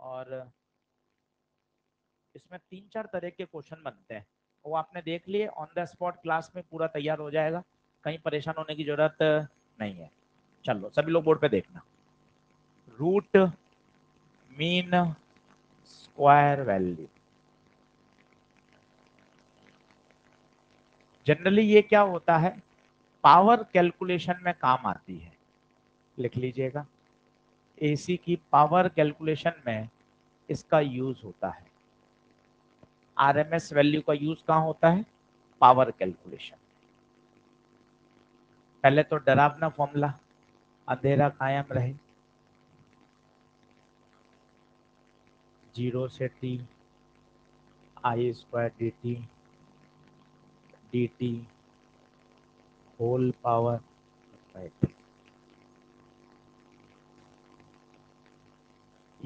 और इसमें तीन चार तरह के क्वेश्चन बनते हैं। वो आपने देख लिए ऑन द स्पॉट क्लास में पूरा तैयार हो जाएगा। कहीं परेशान होने की ज़रूरत नहीं है। चलो, सभी लोग बोर्ड पे देखना। Root mean square value generally ये क्या होता है? पावर कैलकुलेशन में काम आती है। लिख लीजिएगा। एसी की पावर कैलकुलेशन में इसका यूज़ होता है। आरएमएस वैल्यू का यूज़ कहाँ होता है? पावर कैलकुलेशन पहले तो डरावना फॉर्मूला, अंधेरा कायम रहे। ज़ीरो से T, I square D T D T, whole power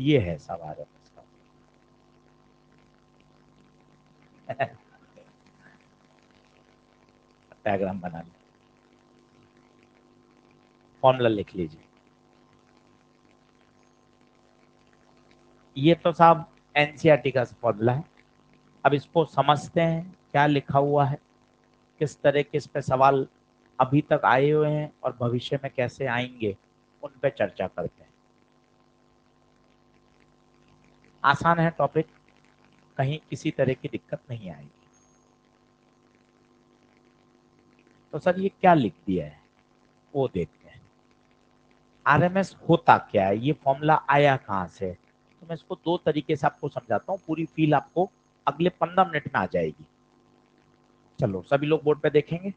ये है सवाल डायग्राम बना ली। फॉर्मूला लिख लीजिए। ये तो साहब एनसीआरटी का फॉर्मूला है। अब इसको समझते हैं, क्या लिखा हुआ है, किस तरह के इस पे सवाल अभी तक आए हुए हैं और भविष्य में कैसे आएँगे, उन पे चर्चा करते हैं। आसान है टॉपिक कहीं किसी तरह की दिक्कत नहीं आएगी। तो सर, ये क्या लिख दिया है? वो देखते हैं। आरएमएस होता क्या है? ये फॉर्मूला आया कहाँ से? तो मैं इसको दो तरीके से आपको समझाता हूँ, पूरी फील आपको अगले पंद्रह मिनट में आ जाएगी। चलो, सभी लोग बोर्ड पे देखेंगे।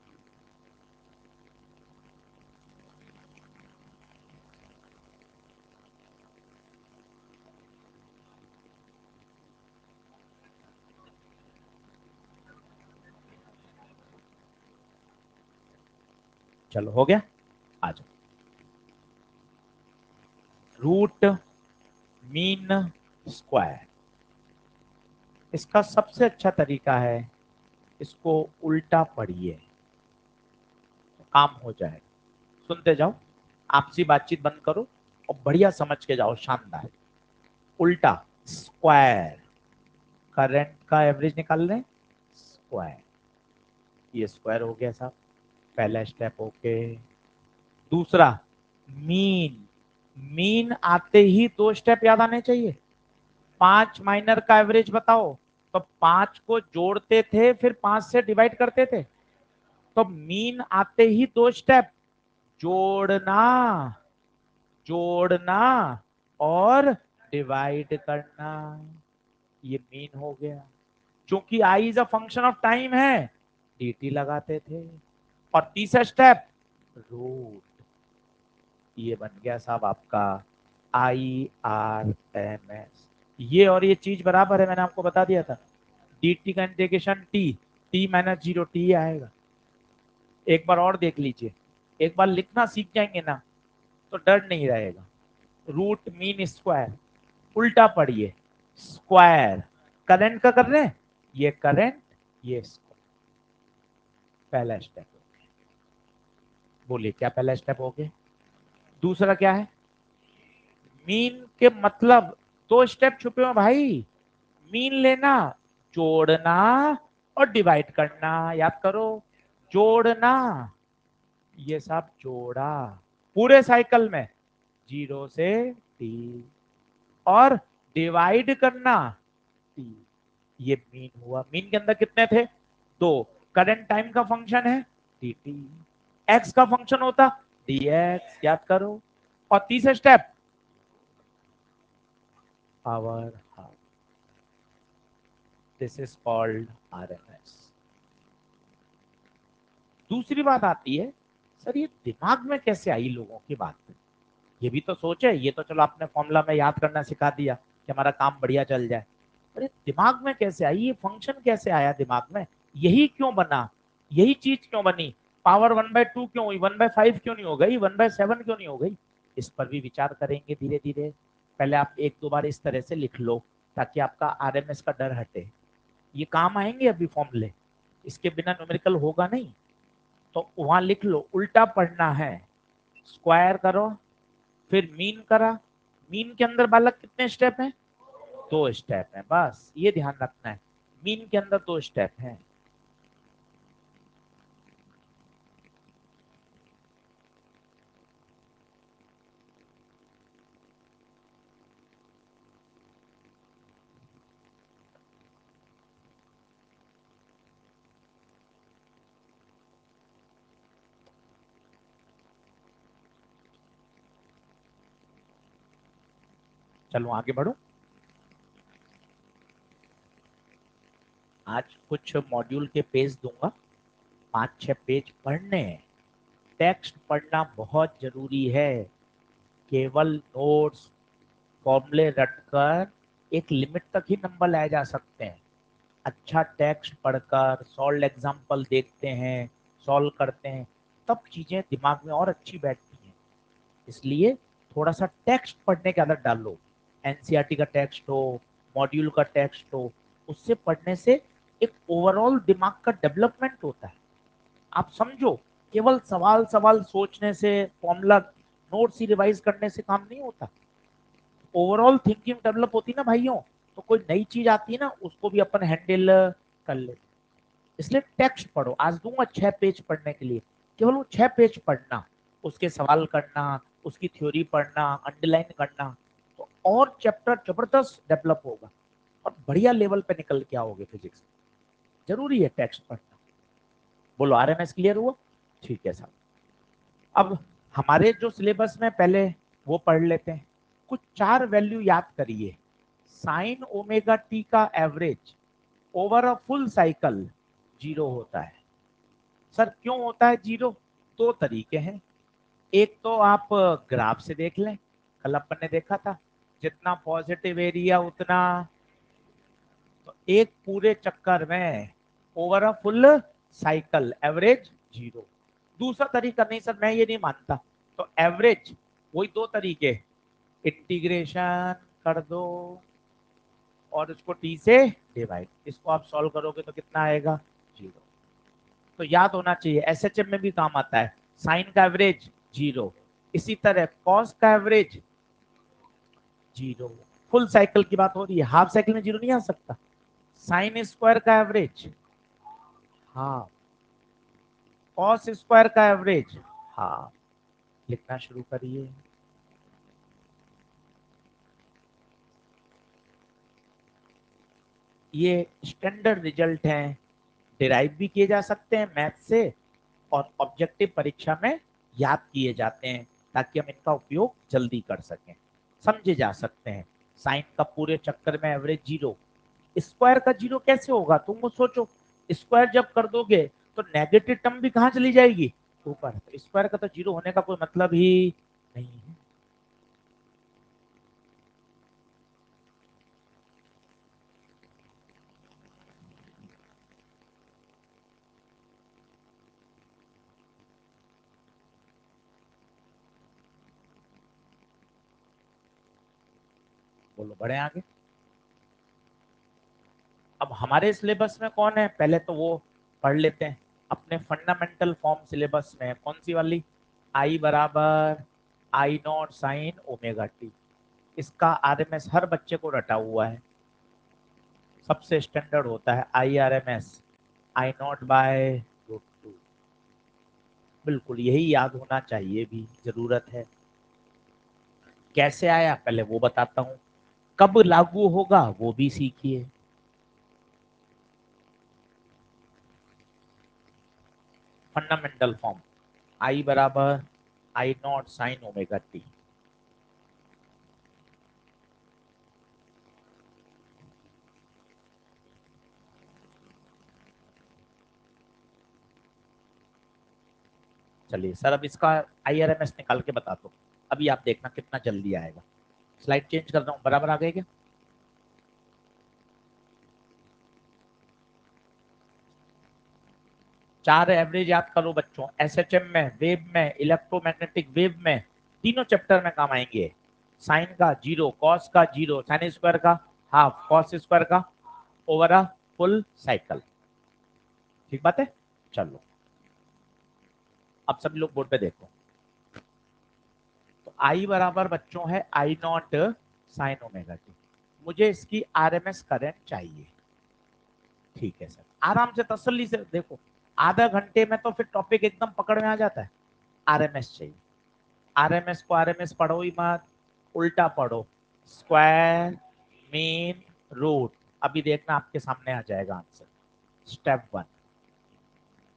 चलो, हो गया? आ जाओ। Root mean square. इसका सबसे अच्छा तरीका है, इसको उल्टा पढ़िए। काम हो जाए। सुनते जाओ, आपसी बातचीत बंद करो और बढ़िया समझ के जाओ, शानदार। उल्टा, स्क्वायर। करंट का एवरेज निकाल लें, स्क्वायर। ये स्क्वायर हो गया साहब। पहला स्टेप ओके दूसरा मीन मीन आते ही दो स्टेप याद आने चाहिए। पाँच माइनर का एवरेज बताओ। तो पाँच को जोड़ते थे, फिर पाँच से डिवाइड करते थे। तो मीन आते ही दो स्टेप जोड़ना जोड़ना और डिवाइड करना। ये मीन हो गया। क्योंकि I is a function of time है डीटी लगाते थे। और तीसरा स्टेप रूट ये बन गया साहब आपका आई आर एम एस ये और ये चीज़ बराबर है, मैंने आपको बता दिया था। डी टी का integration T T minus zero T आएगा। एक बार और देख लीजिए। एक बार लिखना सीख जाएँगे ना तो डर नहीं रहेगा। रूट मीन स्क्वायर उल्टा पढ़िए। स्क्वायर करंट का कर रहे हैं? ये करंट ये स्क्वायर पहला स्टेप बोलिए क्या पहला स्टेप हो गया। दूसरा क्या है? मीन के मतलब दो स्टेप छुपे हुए भाई। मीन लेना, जोड़ना और डिवाइड करना, याद करो। जोड़ना, ये सब जोड़ा। पूरे साइकिल में, ज़ीरो से टी और डिवाइड करना टी ये मीन हुआ। मीन के अंदर कितने थे? दो। करंट टाइम का फ़ंक्शन है टी टी एक्स का फ़ंक्शन होता एक्स याद करो, और तीसरा step power half this is called RMS दूसरी बात आती है, सर ये दिमाग में कैसे आई लोगों की बात? ये भी तो सोचे, ये तो चलो आपने फॉर्मूला में याद करना सिखा दिया कि हमारा काम बढ़िया चल जाए। अरे दिमाग में कैसे आई, ये फ़ंक्शन कैसे आया दिमाग में? यही क्यों बना? यही चीज़ क्यों बनी? पावर वन बाय टू क्यों हुई? वन बाय फाइव क्यों नहीं हो गई? वन बाय सेवन क्यों नहीं हो गई? इस पर भी विचार करेंगे धीरे धीरे पहले आप एक दो बार इस तरह से लिख लो, ताकि आपका आरएमएस का डर हटे। ये काम आएँगे अभी फॉर्मूले। इसके बिना न्यूमेरिकल होगा नहीं। तो वहाँ लिख लो, उल्टा पढ़ना है। स्क्वायर करो, फिर मीन करा। मीन के अंदर बालक कितने स्टेप हैं? दो स्टेप है, बस। ये ध्यान रखना है। मीन के अंदर दो स्टेप हैं। चलो आगे बढ़ो। आज कुछ मॉड्यूल के पेज दूँगा। पाँच छह पेज पढ़ने हैं। टेक्स्ट पढ़ना बहुत ज़रूरी है। केवल नोट्स फॉर्मूले रटकर एक लिमिट तक ही नंबर लाए जा सकते हैं। अच्छा टेक्स्ट पढ़कर सॉल्व एग्ज़ाम्पल देखते हैं सॉल्व करते हैं, तब चीज़ें दिमाग में और अच्छी बैठती हैं। इसलिए थोड़ा सा टेक्स्ट पढ़ने की आदत डाल। एनसीईआरटी का टेक्स्ट हो मॉड्यूल का टेक्स्ट हो उससे पढ़ने से एक ओवरऑल दिमाग का डेवलपमेंट होता है। आप समझो, केवल सवाल सवाल सोचने से फॉर्मूला नोट्स ही रिवाइज करने से काम नहीं होता। ओवरऑल थिंकिंग डेवलप होती ना भाइयों तो कोई नई चीज़ आती है ना, उसको भी अपन हैंडल कर ले इसलिए टेक्स्ट पढ़ो। आज दूँगा छह पेज पढ़ने के लिए। केवल वो छह पेज पढ़ना, उसके सवाल करना, उसकी थ्योरी पढ़ना अंडरलाइन करना और चैप्टर ज़बरदस्त डेवलप होगा। और बढ़िया लेवल पे निकल के आओगे फिजिक्स ज़रूरी है टेक्स्ट पढ़ना। बोलो आर क्लियर हुआ? ठीक है साहब। अब हमारे जो सिलेबस में पहले वो पढ़ लेते हैं। कुछ चार वैल्यू याद करिए। साइन ओमेगा टी का average over a full cycle zero होता है। सर, क्यों होता है ज़ीरो दो तरीके हैं। एक तो आप ग्राफ से देख लें। कल अपन ने देखा था। जितना पॉजिटिव एरिया उतना तो एक पूरे चक्कर में over a full cycle average zero दूसरा तरीका नहीं सर, मैं ये नहीं मानता। तो एवरेज वही दो तरीके। इंटीग्रेशन कर दो और इसको टी से डिवाइड इसको आप सॉल्व करोगे तो कितना आएगा? ज़ीरो तो याद होना चाहिए एस एच एम में भी काम आता है। साइन का एवरेज ज़ीरो इसी तरह कॉस का एवरेज ज़ीरो। फुल साइकिल की बात हो रही है। हाफ़ साइकिल में ज़ीरो नहीं आ सकता। साइन स्क्वायर का एवरेज। हाँ। कॉस स्क्वायर का एवरेज। हाँ। लिखना शुरू करिए। ये स्टैंडर्ड रिज़ल्ट हैं। डिराइव भी किए जा सकते हैं मैथ से और ऑब्जेक्टिव परीक्षा में याद किए जाते हैं ताकि हम इनका उपयोग जल्दी कर सकें। समझे जा सकते हैं। साइन का पूरे चक्कर में एवरेज ज़ीरो स्क्वायर का ज़ीरो कैसे होगा? तुम वो सोचो। स्क्वायर जब कर दोगे तो नेगेटिव टर्म भी कहाँ चली जाएगी? ऊपर। तो स्क्वायर का तो ज़ीरो होने का कोई मतलब ही नहीं है बोलो, बढ़े आगे। अब हमारे सिलेबस में कौन है? पहले तो वो पढ़ लेते हैं। अपने फंडामेंटल फॉर्म सिलेबस में कौन सी वाली? आई बराबर I not sine omega T इसका आरएमएस हर बच्चे को रटा हुआ है। सबसे स्टैंडर्ड होता है I R M S I not by root two बिल्कुल, यही याद होना चाहिए भी, ज़रूरत है। कैसे आया? पहले वो बताता हूँ। कब लागू होगा वो भी सीखिए। फंडामेंटल फॉर्म आई बराबर I not sine omega T चलिए सर, अब इसका आईआरएमएस निकाल के बता दो। अभी आप देखना कितना जल्दी आएगा। स्लाइड चेंज कर रहा हूँ बराबर आ गए क्या? चार एवरेज याद करो बच्चों एसएचएम में वेव में इलेक्ट्रोमैग्नेटिक वेव में, तीनों चैप्टर में काम आएँगे। साइन का ज़ीरो कॉस का ज़ीरो साइन स्क्वायर का हाफ़ कॉस स्क्वायर का ओवर अ फुल साइकिल ठीक बात है? चलो। अब सभी लोग बोर्ड पे देखो। आई बराबर बच्चों है I not sine omega T मुझे इसकी आरएमएस करंट चाहिए। ठीक है सर। आराम से तसल्ली से देखो। आधा घंटे में तो फिर टॉपिक एकदम पकड़ में आ जाता है। आरएमएस चाहिए। आरएमएस को आरएमएस पढ़ो ही मत। उल्टा पढ़ो। स्क्वायर मीन रूट अभी देखना आपके सामने आ जाएगा आंसर स्टेप वन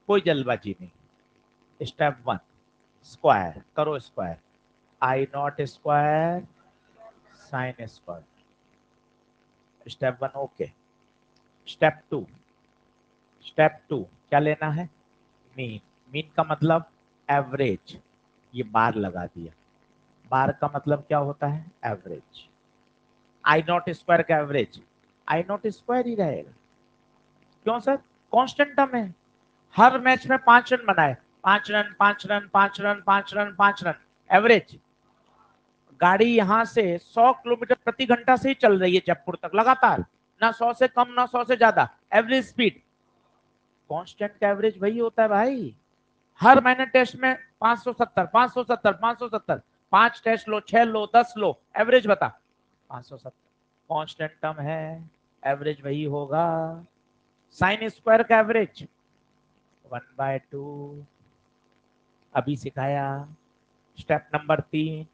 कोई जल्दबाजी नहीं। स्टेप वन स्क्वायर करो square I not square sine square step one okay step two step two क्या लेना है? मीन मीन का मतलब एवरेज ये बार लगा दिया. बार का मतलब क्या होता है? एवरेज आई नॉट स्क्वायर का एवरेज आई नॉट स्क्वायर ही रहेगा. क्यों सर? कांस्टेंट टर्म है. हर मैच में पाँच रन बनाए. पाँच रन पाँच रन पाँच रन पाँच रन पाँच रन एवरेज गाड़ी यहाँ से 100 किलोमीटर प्रति घंटा से ही चल रही है जयपुर तक, लगातार। ना 100 से कम, ना 100 से ज़्यादा। एवरेज स्पीड कांस्टेंट का एवरेज वही होता है भाई। हर महीने टेस्ट में 570 570 570 पाँच टेस्ट लो, छह लो, दस लो एवरेज बता। 570 कांस्टेंट टर्म है एवरेज वही होगा। साइन स्क्वायर का एवरेज वन बाय टू अभी सिखाया। स्टेप नंबर तीन।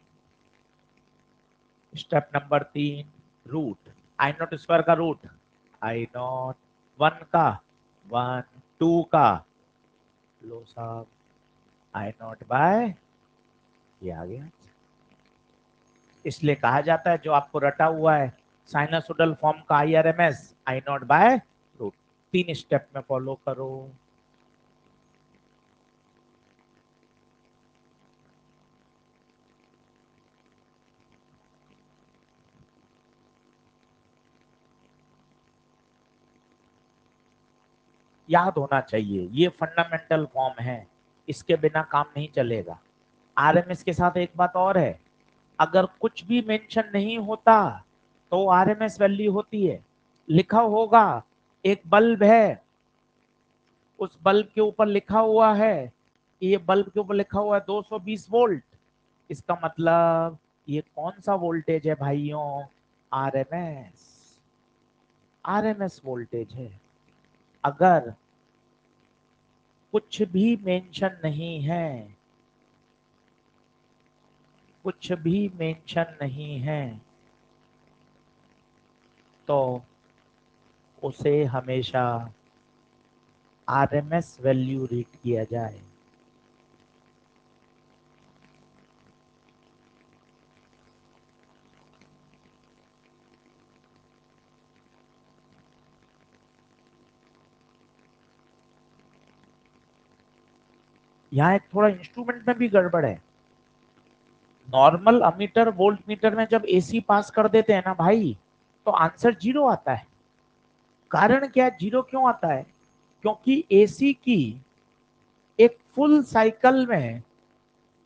स्टेप नंबर तीन रूट आई नॉट स्क्वायर का रूट आई नॉट वन का वन टू का लो साहब आई नॉट बाय ये आ गया। इसलिए कहा जाता है, जो आपको रटा हुआ है साइनसोडल फॉर्म का I R M S I not by root तीन स्टेप में फॉलो करो। याद होना चाहिए। ये फंडामेंटल फॉर्म है। इसके बिना काम नहीं चलेगा। आरएमएस के साथ एक बात और है। अगर कुछ भी मेंशन नहीं होता तो आरएमएस वैल्यू होती है। लिखा होगा, एक बल्ब है। उस बल्ब के ऊपर लिखा हुआ है। ये बल्ब के ऊपर लिखा हुआ है 220 वोल्ट इसका मतलब ये कौन सा वोल्टेज है भाइयों? आरएमएस आरएमएस वोल्टेज है। अगर कुछ भी मेंशन नहीं है, कुछ भी मेंशन नहीं है तो उसे हमेशा आरएमएस वैल्यू रीड किया जाए। यहाँ एक थोड़ा इंस्ट्रूमेंट में भी गड़बड़ है। नॉर्मल अमीटर वोल्ट मीटर में जब एसी पास कर देते हैं ना भाई तो आंसर ज़ीरो आता है। कारण क्या ज़ीरो क्यों आता है? क्योंकि एसी की एक फुल साइकिल में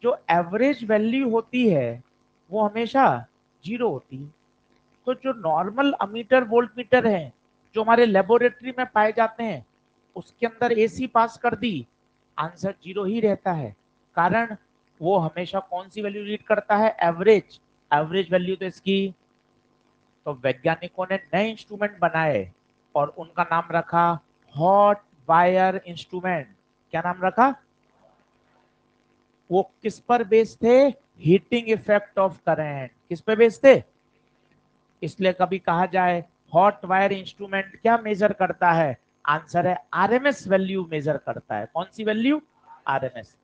जो एवरेज वैल्यू होती है, वो हमेशा ज़ीरो होती है। तो जो नॉर्मल अमीटर वोल्ट मीटर है, जो हमारे लेबोरेटरी में पाए जाते हैं, उसके अंदर एसी पास कर दी आंसर ज़ीरो ही रहता है। कारण वो हमेशा कौन सी वैल्यू रीड करता है? एवरेज एवरेज वैल्यू तो इसकी तो वैज्ञानिकों ने नए इंस्ट्रूमेंट बनाए और उनका नाम रखा हॉट वायर इंस्ट्रूमेंट क्या नाम रखा? वो किस पर बेस थे? हीटिंग इफ़ेक्ट ऑफ़ करंट किस पे बेस थे? इसलिए कभी कहा जाए हॉट वायर इंस्ट्रूमेंट क्या मेजर करता है? आंसर है आरएमएस वैल्यू मेजर करता है। कौन सी वैल्यू? आरएमएस।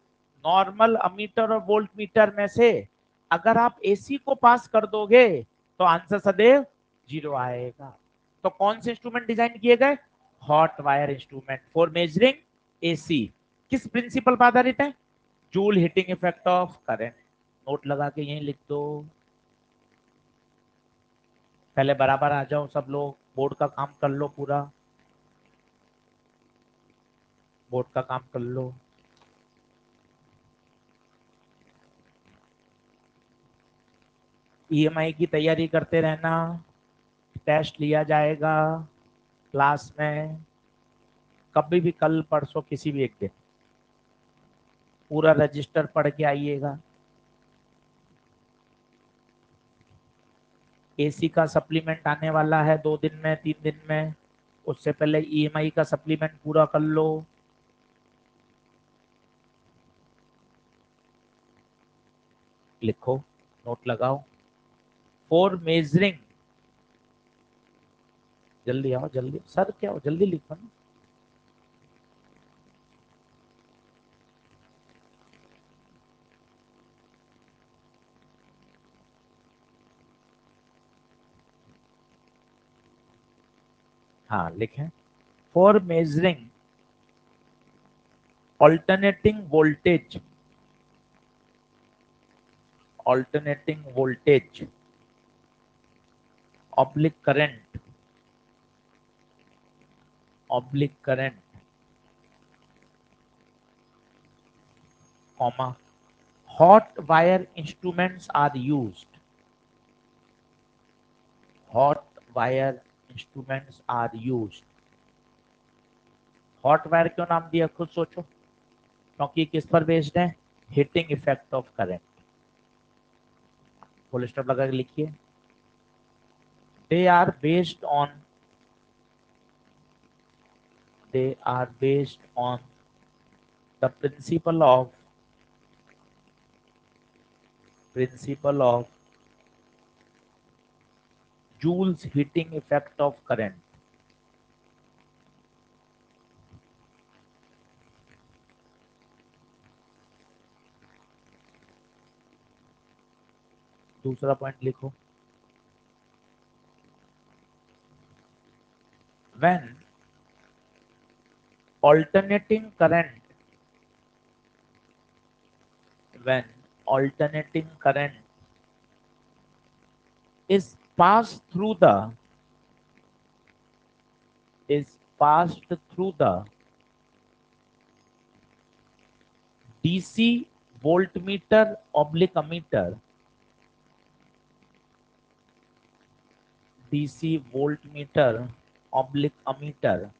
नॉर्मल अमीटर और वोल्ट मीटर में से अगर आप एसी को पास कर दोगे तो आंसर सदैव ज़ीरो आएगा। तो कौन से इंस्ट्रूमेंट डिज़ाइन किए गए? Hot wire instrument for measuring AC किस प्रिंसिपल पर आधारित है? Joule heating effect of current note लगा के यहीं लिख दो। पहले बराबर आ जाओ सब लोग। बोर्ड का काम कर लो पूरा। बोर्ड का काम कर लो। ईएमआई की तैयारी करते रहना। टेस्ट लिया जाएगा क्लास में। कभी भी कल, परसों किसी भी एक दिन। पूरा रजिस्टर पढ़ के आइएगा। एसी का सप्लीमेंट आने वाला है दो दिन में, तीन दिन में। उससे पहले ईएमआई का सप्लीमेंट पूरा कर लो। लिखो नोट लगाओ। फॉर मेजरिंग जल्दी आओ, जल्दी। सर, क्या हो? जल्दी लिखो ना। हाँ लिखें। For measuring alternating voltage alternating voltage oblique current oblique current comma hot wire instruments are used hot wire instruments are used hot wire क्यों नाम दिया खुद सोचो क्योंकि किस पर बेस्ड है heating effect of current full stop लगा के लिखिए। They are based on they are based on the principle of principle of Joule's heating effect of current दूसरा पॉइंट लिखो। When alternating current when alternating current is pass through the is pass through the DC voltmeter oblique meter DC volt meter oblique ammeter.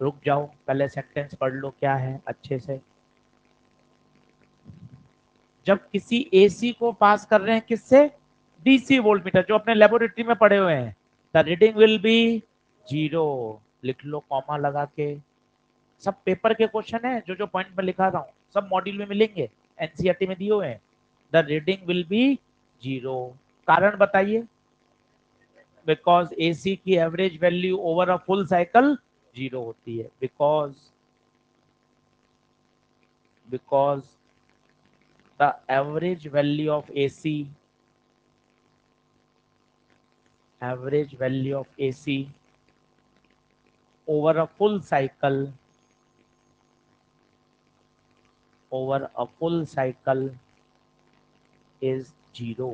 रुक जाओ, पहले sentence पढ़ लो, क्या है अच्छे से। जब किसी एसी को पास कर रहे हैं किससे? डीसी वोल्ट मीटर जो अपने लेबोरेटरी में पड़े हुए हैं। The reading will be zero लिख लो कॉमा लगा के। सब पेपर के क्वेश्चन है, जो जो पॉइंट में लिखा रहा हूँ। सब मॉड्यूल में मिलेंगे। एनसीआरटी में दिए हुए हैं। The reading will be zero कारण बताइए। बिकॉज़ एसी की average value over a full cycle zero होती है। Because because the average value of AC average value of AC over a full cycle over a full cycle is zero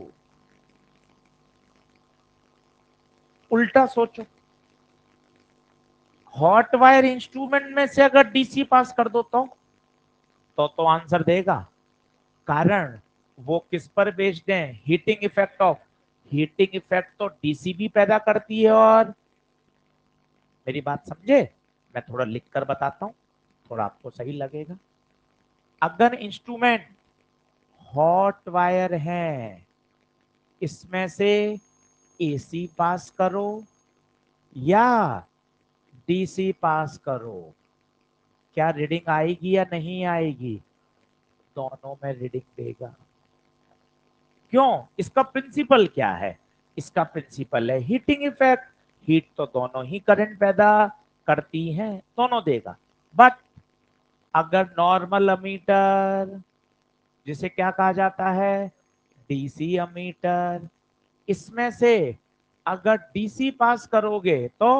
उल्टा सोचो। Hot wire instrument में से अगर DC पास कर दो तो? तो तो आंसर देगा। कारण, वो किस पर बेस्ड है? Heating effect of heating effect तो डीसी भी पैदा करती है और? मेरी बात समझे? मैं थोड़ा लिख कर बताता हूँ। थोड़ा आपको सही लगेगा। अगर इंस्ट्रूमेंट हॉट वायर है, इसमें से एसी पास करो या डीसी पास करो। क्या रीडिंग आएगी या नहीं आएगी? दोनों में रीडिंग देगा। क्यों? इसका प्रिंसिपल क्या है? इसका प्रिंसिपल है हीटिंग इफ़ेक्ट। हीट तो दोनों ही करंट पैदा करती हैं, दोनों देगा। बट अगर नॉर्मल अमीटर, जिसे क्या कहा जाता है? डीसी अमीटर इसमें से अगर डीसी पास करोगे तो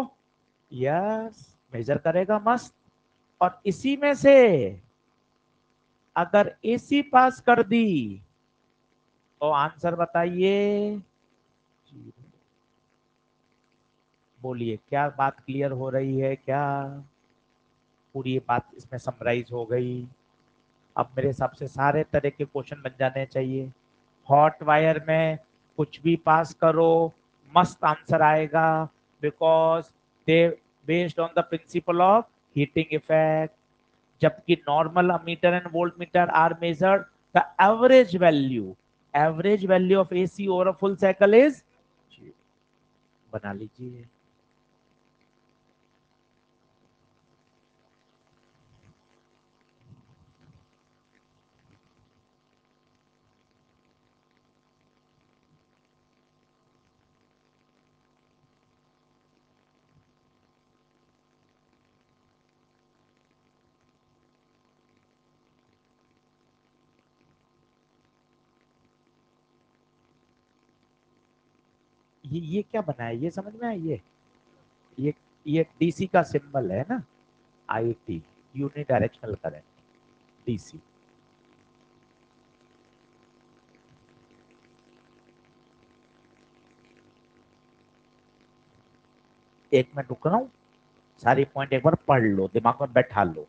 यस मेजर करेगा मस्त। और इसी में से अगर एसी पास कर दी तो आंसर बताइए। बोलिए, क्या बात क्लियर हो रही है? क्या पूरी बात इसमें समराइज हो गई? अब मेरे हिसाब से सारे तरह के क्वेश्चन बन जाने चाहिए। हॉट वायर में कुछ भी पास करो, मस्त आंसर आएगा because they based on the principle of heating effect जबकि normal meter and volt meter are measured the average value average value of A C over a full cycle is बना लीजिए। ये ये क्या बना है? ये समझ में आई ये ये ये डीसी का सिंबल है ना? IT unidirectional current DC एक मिनट रुक रहा हूँ। सारी पॉइंट एक बार पढ़ लो, दिमाग में बैठा लो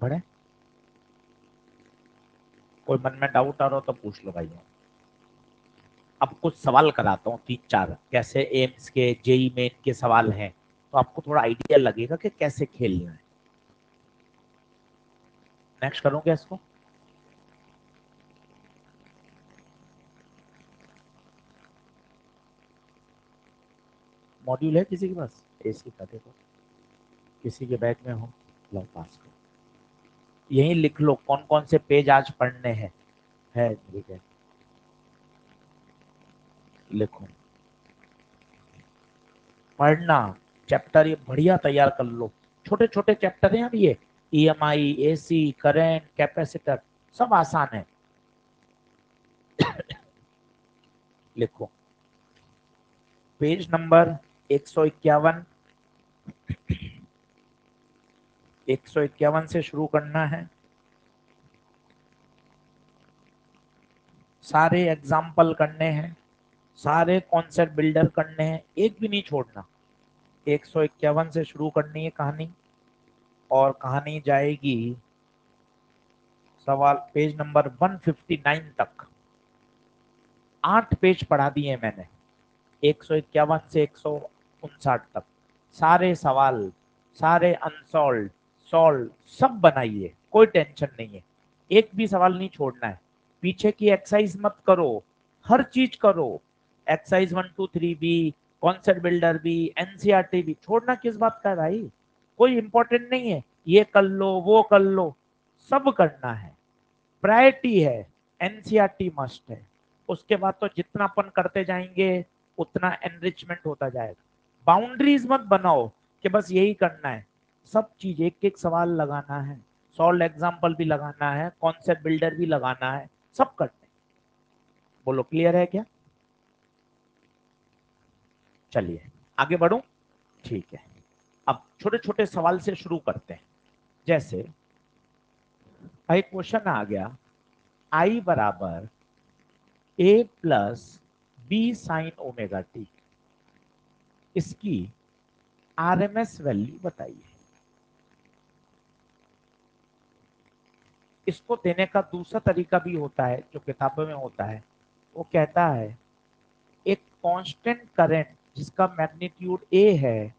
पढ़े कोई मन में डाउट आ रहा हो तो पूछ लो भाई। अब कुछ सवाल कराता हूँ, तीन चार। कैसे एम्स के जेई मेन के सवाल हैं? तो आपको थोड़ा आइडिया लगेगा कि कैसे खेलना है। नेक्स्ट करूँ इसको। मॉड्यूल है किसी के पास? एसी का देखो। किसी के बैग में हो लो पास करो। यही लिख लो कौन कौन से पेज आज पढ़ने हैं। है, ठीक है। लिखो। पढ़ना चैप्टर ये बढ़िया तैयार कर लो। छोटे छोटे चैप्टर हैं ये। E M I A C current capacitor सब आसान है। लिखो। पेज नंबर एक सौ इक्यावन। एक सौ इक्यावन से शुरू करना है। सारे एग्ज़ाम्पल करने हैं, सारे कॉन्सेप्ट बिल्डर करने हैं, एक भी नहीं छोड़ना। एक सौ इक्यावन से शुरू करनी है कहानी, और कहानी जाएगी सवाल पेज नंबर 159 तक। आठ पेज पढ़ा दिए मैंने, एक सौ इक्यावन से एक सौ उनसाठ तक। सारे सवाल, सारे अनसॉल्व सॉल्व सब बनाइए, कोई टेंशन नहीं है। एक भी सवाल नहीं छोड़ना है। पीछे की एक्सरसाइज मत करो, हर चीज़ करो। एक्सरसाइज वन टू थ्री भी कॉन्सेप्ट बिल्डर भी एनसीआरटी भी छोड़ना किस बात का भाई? कोई इंपॉर्टेंट नहीं है। ये कर लो, वो कर लो। सब करना है। प्रायोरिटी है। एनसीआरटी मस्ट है। उसके बाद तो जितना अपन करते जाएँगे, उतना एनरिचमेंट होता जाएगा। बाउंड्रीज मत बनाओ कि बस यही करना है। सब चीज़ एक एक सवाल लगाना है। सॉल्व एग्ज़ाम्पल भी लगाना है कॉन्सेप्ट बिल्डर भी लगाना है, सब करते बोलो क्लियर है क्या? चलिए, आगे बढ़ू? ठीक है। अब छोटे छोटे सवाल से शुरू करते हैं। जैसे भाई क्वेश्चन आ गया आई बराबर A plus B sine omega T इसकी आरएमएस वैल्यू बताइए। इसको देने का दूसरा तरीका भी होता है, जो किताबों में होता है, वो कहता है, एक कांस्टेंट करंट जिसका मैग्नीट्यूड ए है,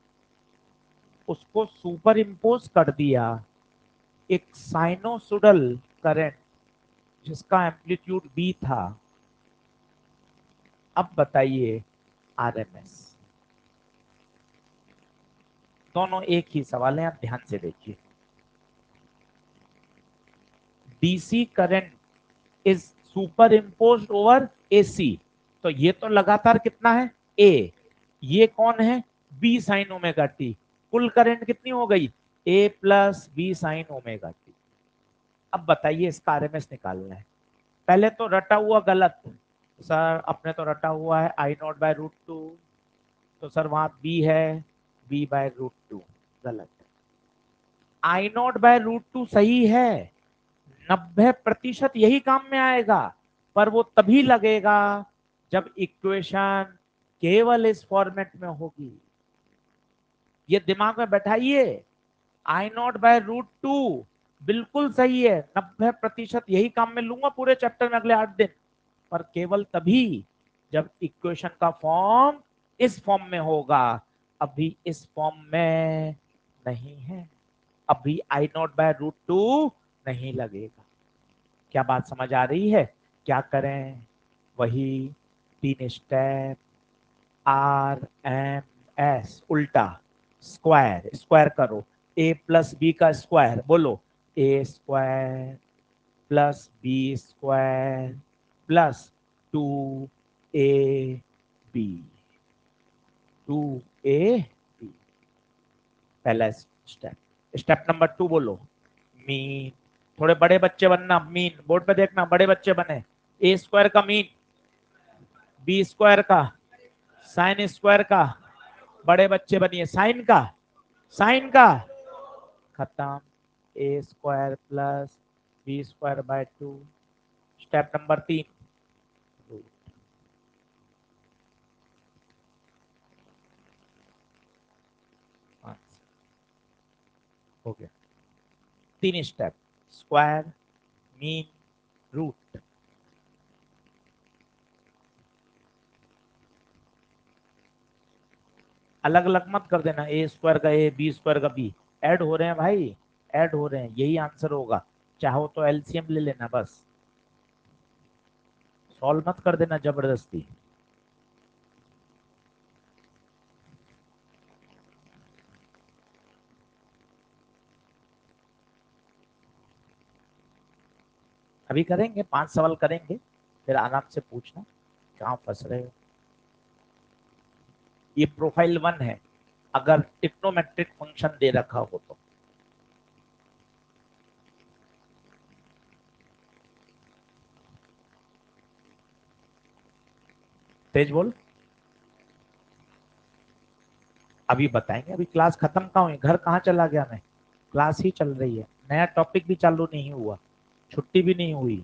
उसको सुपर इम्पोज कर दिया, एक साइनोसुडल करंट जिसका एम्पलीट्यूड बी था। अब बताइए आरएमएस दोनों एक ही सवाल है, आप ध्यान से देखिए। Current is superimpose over AC तो ये तो लगातार कितना है? ए ये कौन है? बी साइन ओमेगा टी कुल करंट कितनी हो गई? A plus B sine omega T अब बताइए इसका आरएमएस निकालना है। पहले तो रटा हुआ गलत। सर, अपने तो रटा हुआ है I not by root two तो सर, वहाँ बी है बी बाय रूट टू गलत I not by root two सही है? नब्बे प्रतिशत यही काम में आएगा, पर वो तभी लगेगा जब इक्वेशन केवल इस फॉर्मेट में होगी। ये दिमाग में बैठाइए। I not by root two बिल्कुल सही है। नब्बे प्रतिशत यही काम में लूँगा पूरे चैप्टर में अगले आठ दिन। पर केवल तभी जब इक्वेशन का फॉर्म इस फॉर्म में होगा। अभी इस फॉर्म में नहीं है। अभी I not by root two नहीं लगेगा। क्या बात समझ आ रही है? क्या करें? वही तीन स्टेप आर एम एस उल्टा स्क्वायर स्क्वायर करो। ए प्लस बी का स्क्वायर बोलो। A square plus B square plus two A B two A B पहला स्टेप स्टेप नंबर टू बोलो। मीन थोड़े बड़े बच्चे बनना मीन बोर्ड पे देखना, बड़े बच्चे बने। ए स्क्वायर का मीन बी स्क्वायर का साइन स्क्वायर का, बड़े बच्चे बनिए। साइन का साइन का, खत्म। A square plus B square by two step number तीन। हो गया तीन स्टेप स्क्वायर मीन रूट अलग अलग मत कर देना ए स्क्वायर का ए बी स्क्वायर का बी ऐड हो रहे हैं भाई ऐड हो रहे हैं, यही आंसर होगा। चाहो तो एलसीएम ले लेना बस। सॉल्व मत कर देना ज़बरदस्ती। अभी करेंगे, पाँच सवाल करेंगे, फिर आराम से पूछना, कहाँ फंस रहे हो? ये प्रोफ़ाइल वन है। अगर टिक्नोमेट्रिक फ़ंक्शन दे रखा हो तो। तेज बोल। अभी बताएँगे, अभी क्लास खत्म कहाँ हुई? घर कहाँ चला गया मैं? क्लास ही चल रही है। नया टॉपिक भी चालू नहीं हुआ। छुट्टी भी नहीं हुई।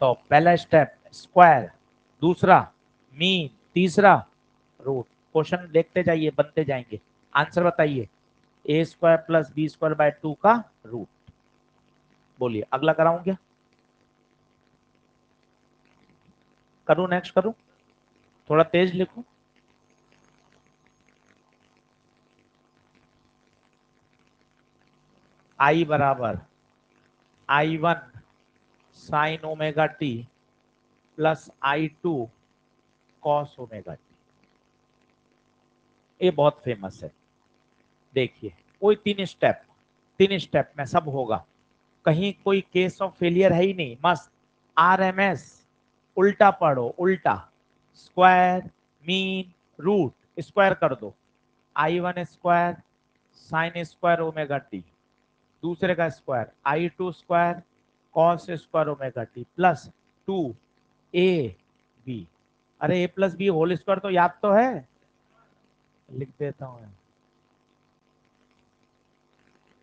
तो पहला स्टेप स्क्वायर दूसरा मीन तीसरा रूट क्वेश्चन देखते जाइए, बनते जाएँगे। आंसर बताइए। A square plus B square by two का रूट बोलिए, अगला कराऊं क्या? करूँ नेक्स्ट करूँ? थोड़ा तेज लिखो। आई बराबर, I one, sine omega T, plus I two, cos omega T. ये बहुत फ़ेमस है। देखिए, कोई तीन स्टेप तीन स्टेप में सब होगा। कहीं कोई केस ऑफ़ फेलियर है ही नहीं। मस्त आर एम एस उल्टा पढ़ो, उल्टा। स्क्वायर मीन रूट स्क्वायर कर दो। I one square sine square omega T दूसरे का square I two square cos square omega T plus two A B अरे A plus B whole square तो याद तो है। लिख देता हूँ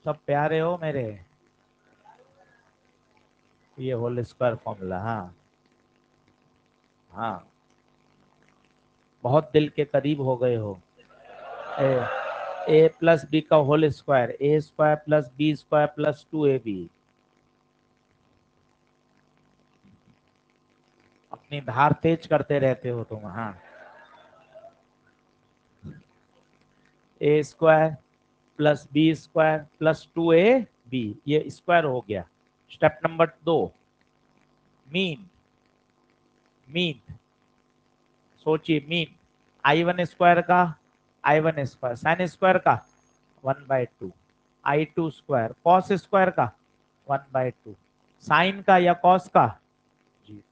सब प्यारे हो मेरे। ये होल स्क्वायर फॉर्मूला हाँ। हाँ। बहुत दिल के करीब हो गए हो। ए, प्लस बी का whole square A square plus B square plus two A B. अपनी धार तेज करते रहते हो तुम हाँ। A square plus B square plus two A B ये स्क्वायर हो गया। स्टेप नंबर दो मीन मीन। सोचिए मीन आई वन स्क्वायर का I one square sine square का one by two I two square cos square का one by two sign का या कॉस का? जी।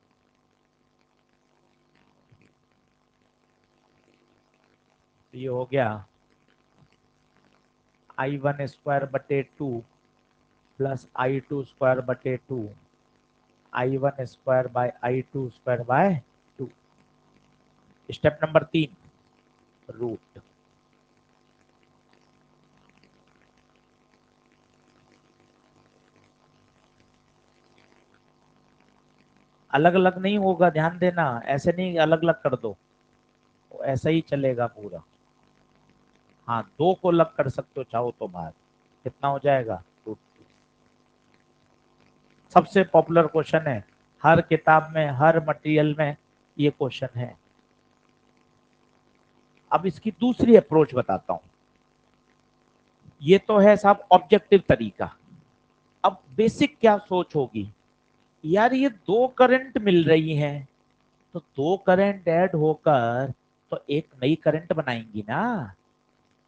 तो ये हो गया आई वन स्क्वायर बटे two plus I two square बटे two I one square by I two square by step number तीन, रूट। अलग अलग नहीं होगा, ध्यान देना, ऐसे नहीं अलग अलग कर दो। ऐसा ही चलेगा पूरा। हाँ दो को अलग कर सकते हो, चाहो तो बाहर। कितना हो जाएगा? टू सबसे पॉपुलर क्वेश्चन है, हर किताब में, हर मटेरियल में ये क्वेश्चन है। अब इसकी दूसरी अप्रोच बताता हूँ। ये तो है साहब ऑब्जेक्टिव तरीका। अब बेसिक क्या सोच होगी? यार ये दो करंट मिल रही हैं तो दो करंट ऐड होकर तो एक नई करंट बनाएँगी ना।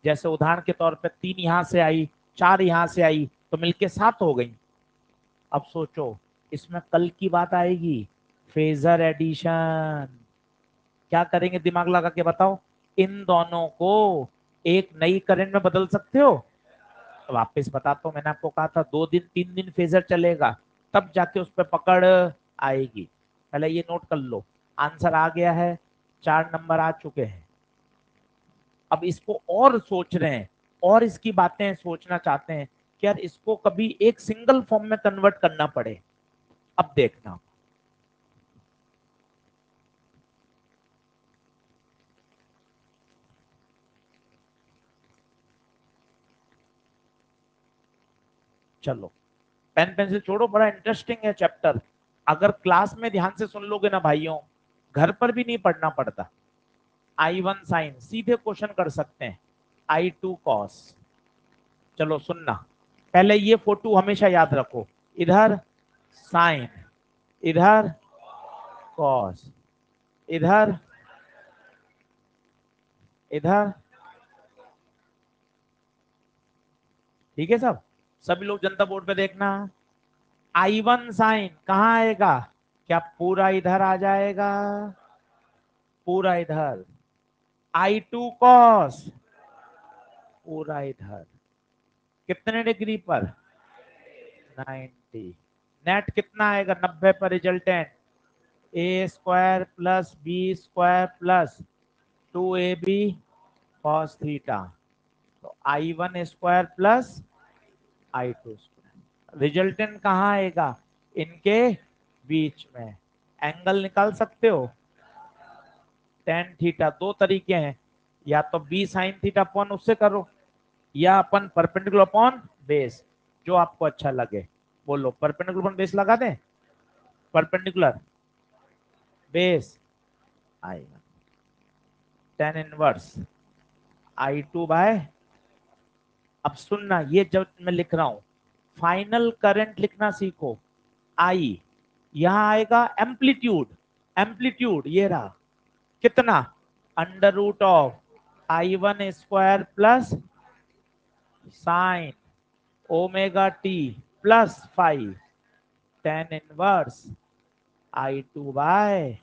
जैसे उदाहरण के तौर पे तीन यहाँ से आई, चार यहाँ से आई तो मिलके सात हो गई। अब सोचो, इसमें कल की बात आएगी फेजर एडिशन क्या करेंगे? दिमाग लगा के बताओ। इन दोनों को एक नई करंट में बदल सकते हो? वापस बताता हूँ मैंने आपको कहा था, दो दिन, तीन दिन फेजर चलेगा, तब जाके उस पर पकड़ आएगी। पहले ये नोट कर लो। आंसर आ गया है, चार नंबर आ चुके हैं। अब इसको और सोच रहे हैं, और इसकी बातें सोचना चाहते हैं कि यार इसको कभी एक सिंगल फॉर्म में कन्वर्ट करना पड़े। अब देखना। चलो। पेन पेंसिल छोड़ो, बड़ा इंटरेस्टिंग है चैप्टर अगर क्लास में ध्यान से सुन लोगे ना भाइयों, घर पर भी नहीं पढ़ना पड़ता। आई वन साइन सीधे क्वेश्चन कर सकते हैं। आई टू कॉस चलो सुनना। पहले ये फ़ोटो हमेशा याद रखो। इधर साइन इधर कॉस इधर इधर। ठीक है सब? सभी लोग जनता बोर्ड पे देखना। आई वन साइन कहा आएगा? क्या पूरा इधर आ जाएगा? पूरा इधर। I two cos. पूरा इधर। कितने डिग्री पर? 90 नेट कितना आएगा? 90 पर resultant A square plus B square plus two A B cos theta. तो I one square plus I two square resultant कहाँ आएगा? इनके बीच में। एंगल निकाल सकते हो? टेन थीटा दो तरीके हैं। या तो बी साइन थीटा अपॉन उससे करो, या अपन परपेंडिकुलर अपॉन बेस जो आपको अच्छा लगे। बोलो परपेंडिकुलर अपॉन बेस लगा दें? परपेंडिकुलर बेस आएगा। Tan inverse I two by अब सुनना, ये जब मैं लिख रहा हूँ फाइनल करंट लिखना सीखो आई यहाँ आएगा एम्पलीट्यूड एम्पलीट्यूड ये रहा, कितना? Under root of I one square plus sine omega T plus five tan inverse I two by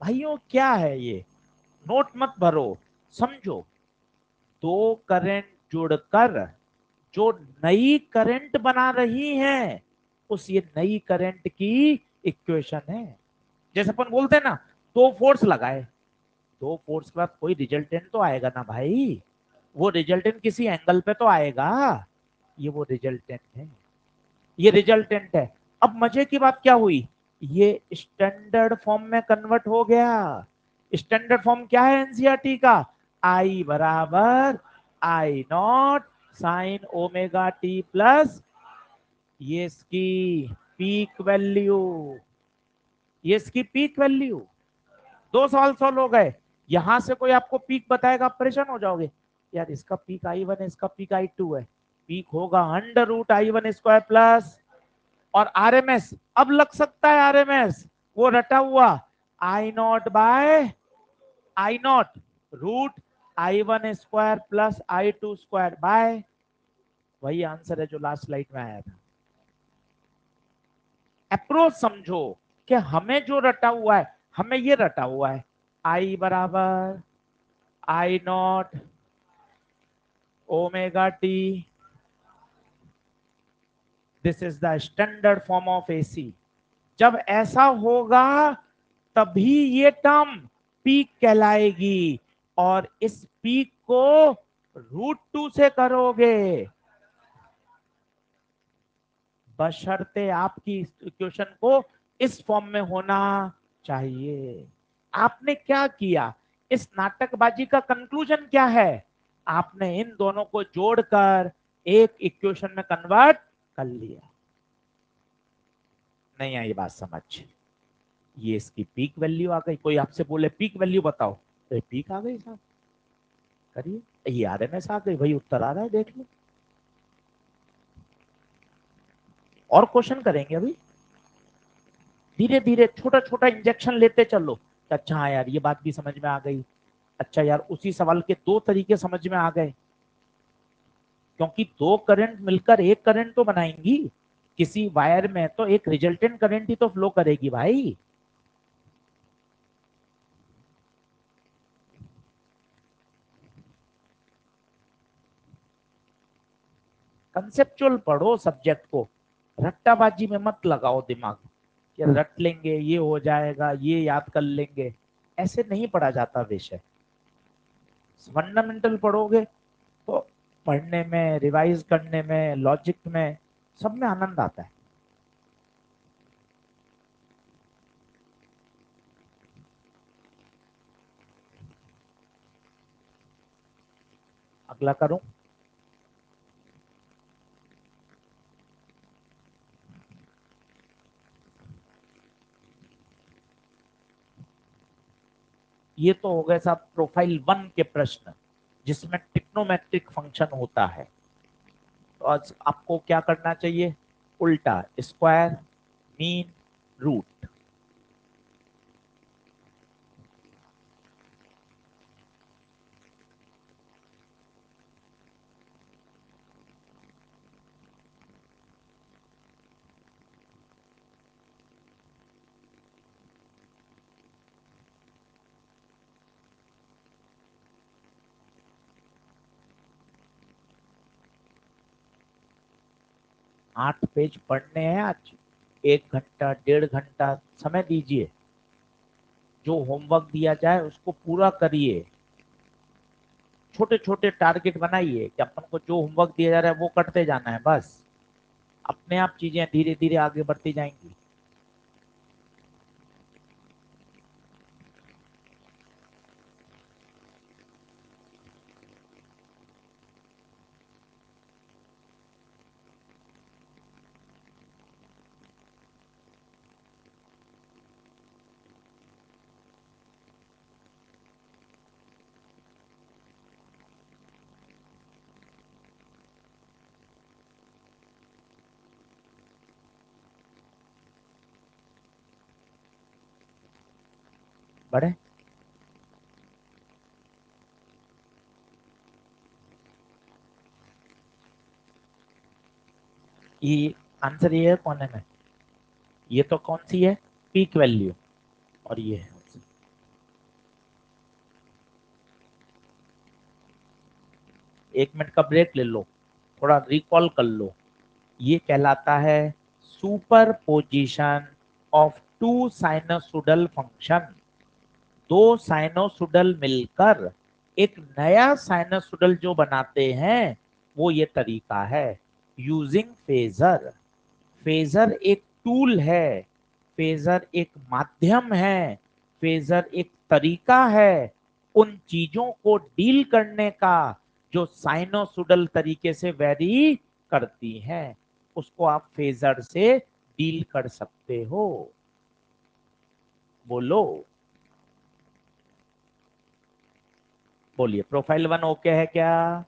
भाइयों, क्या है ये? नोट मत भरो, समझो। दो करंट जुड़कर जो नई करंट बना रही हैं, उस ये नई करंट की इक्वेशन है। जैसे अपन बोलते हैं ना, दो फोर्स लगाए, दो फोर्स के बाद कोई रिजल्टेंट तो आएगा ना भाई। वो रिजल्टेंट किसी एंगल पे तो आएगा, ये वो रिजल्टेंट है। ये रिजल्टेंट है। अब मज़े की बात क्या हुई? ये स्टैंडर्ड फॉर्म में कन्वर्ट हो गया। स्टैंडर्ड फॉर्म क्या है एनसीआरटी का? आई बराबर I nought sine omega T plus ये इसकी पीक वैल्यू ये इसकी पीक वैल्यू दो सवाल सौ लोग गए। यहाँ से कोई आपको पीक बताएगा आप परेशान हो जाओगे। यार इसका पीक आई वन है, इसका पीक आई टू है। पीक होगा under root I one square plus और आरएमएस अब लग सकता है आरएमएस वो रटा हुआ I nought by I nought root I one square plus I two square by वही आंसर है जो लास्ट स्लाइड में आया था। अप्रोच समझो कि हमें जो रटा हुआ है, हमें ये रटा हुआ है। आई बराबर I nought omega T this is the standard form of AC जब ऐसा होगा, तभी ये टर्म पीक कहलाएगी। और इस पीक को रूट टू से करोगे। बशर्ते आपकी इक्वेशन को इस फॉर्म में होना चाहिए। आपने क्या किया? इस नाटकबाजी का कंक्लूजन क्या है? आपने इन दोनों को जोड़कर एक इक्वेशन में कन्वर्ट कर लिया। नहीं आई बात समझ। ये इसकी पीक वैल्यू आ गई। कोई आपसे बोले पीक वैल्यू बताओ। तो पीक आ गई साहब? करिए। ये आर एन एस आ गई, वही उत्तर आ रहा है, देख लो। और क्वेश्चन करेंगे अभी? धीरे धीरे छोटा छोटा इंजेक्शन लेते चलो। अच्छा हाँ यार, ये बात भी समझ में आ गई। अच्छा यार, उसी सवाल के दो तरीके समझ में आ गए। क्योंकि दो करंट मिलकर एक करंट तो बनाएँगी। किसी वायर में तो एक रिजल्टेंट करंट ही तो फ्लो करेगी भाई। कंसेप्चुअल पढ़ो सब्जेक्ट को। रट्टाबाजी में मत लगाओ दिमाग कि रट लेंगे ये हो जाएगा ये याद कर लेंगे। ऐसे नहीं पढ़ा जाता विषय। फंडामेंटल पढ़ोगे तो पढ़ने में रिवाइज करने में लॉजिक में सब में आनंद आता है। अगला करूँ? ये तो हो गए साहब प्रोफ़ाइल वन के प्रश्न, जिसमें टिक्नोमेट्रिक फ़ंक्शन होता है। तो आज आपको क्या करना चाहिए? उल्टा, स्क्वायर, मीन, रूट। आठ पेज पढ़ने हैं आज। एक घंटा, डेढ़ घंटा समय दीजिए। जो होमवर्क दिया जाए उसको पूरा करिए। छोटे छोटे टारगेट बनाइए कि अपन को जो होमवर्क दिया जा रहा है वो करते जाना है, बस। अपने आप चीज़ें धीरे धीरे आगे बढ़ती जाएँगी। बढ़े ये आंसर ये है कोने में? ये तो कौन सी है? पीक वैल्यू और ये है एक मिनट का ब्रेक ले लो, थोड़ा रिकॉल कर लो। ये कहलाता है superposition of two sinusoidal function दो साइनोसुडल मिलकर एक नया साइनोसुडल जो बनाते हैं, वो ये तरीका है यूजिंग फेजर फेजर एक टूल है फेजर एक माध्यम है फेजर एक तरीका है उन चीज़ों को डील करने का जो साइनोसुडल तरीके से वेरी करती हैं, उसको आप फेजर से डील कर सकते हो। बोलो। बोलिए प्रोफ़ाइल वन ओके है क्या?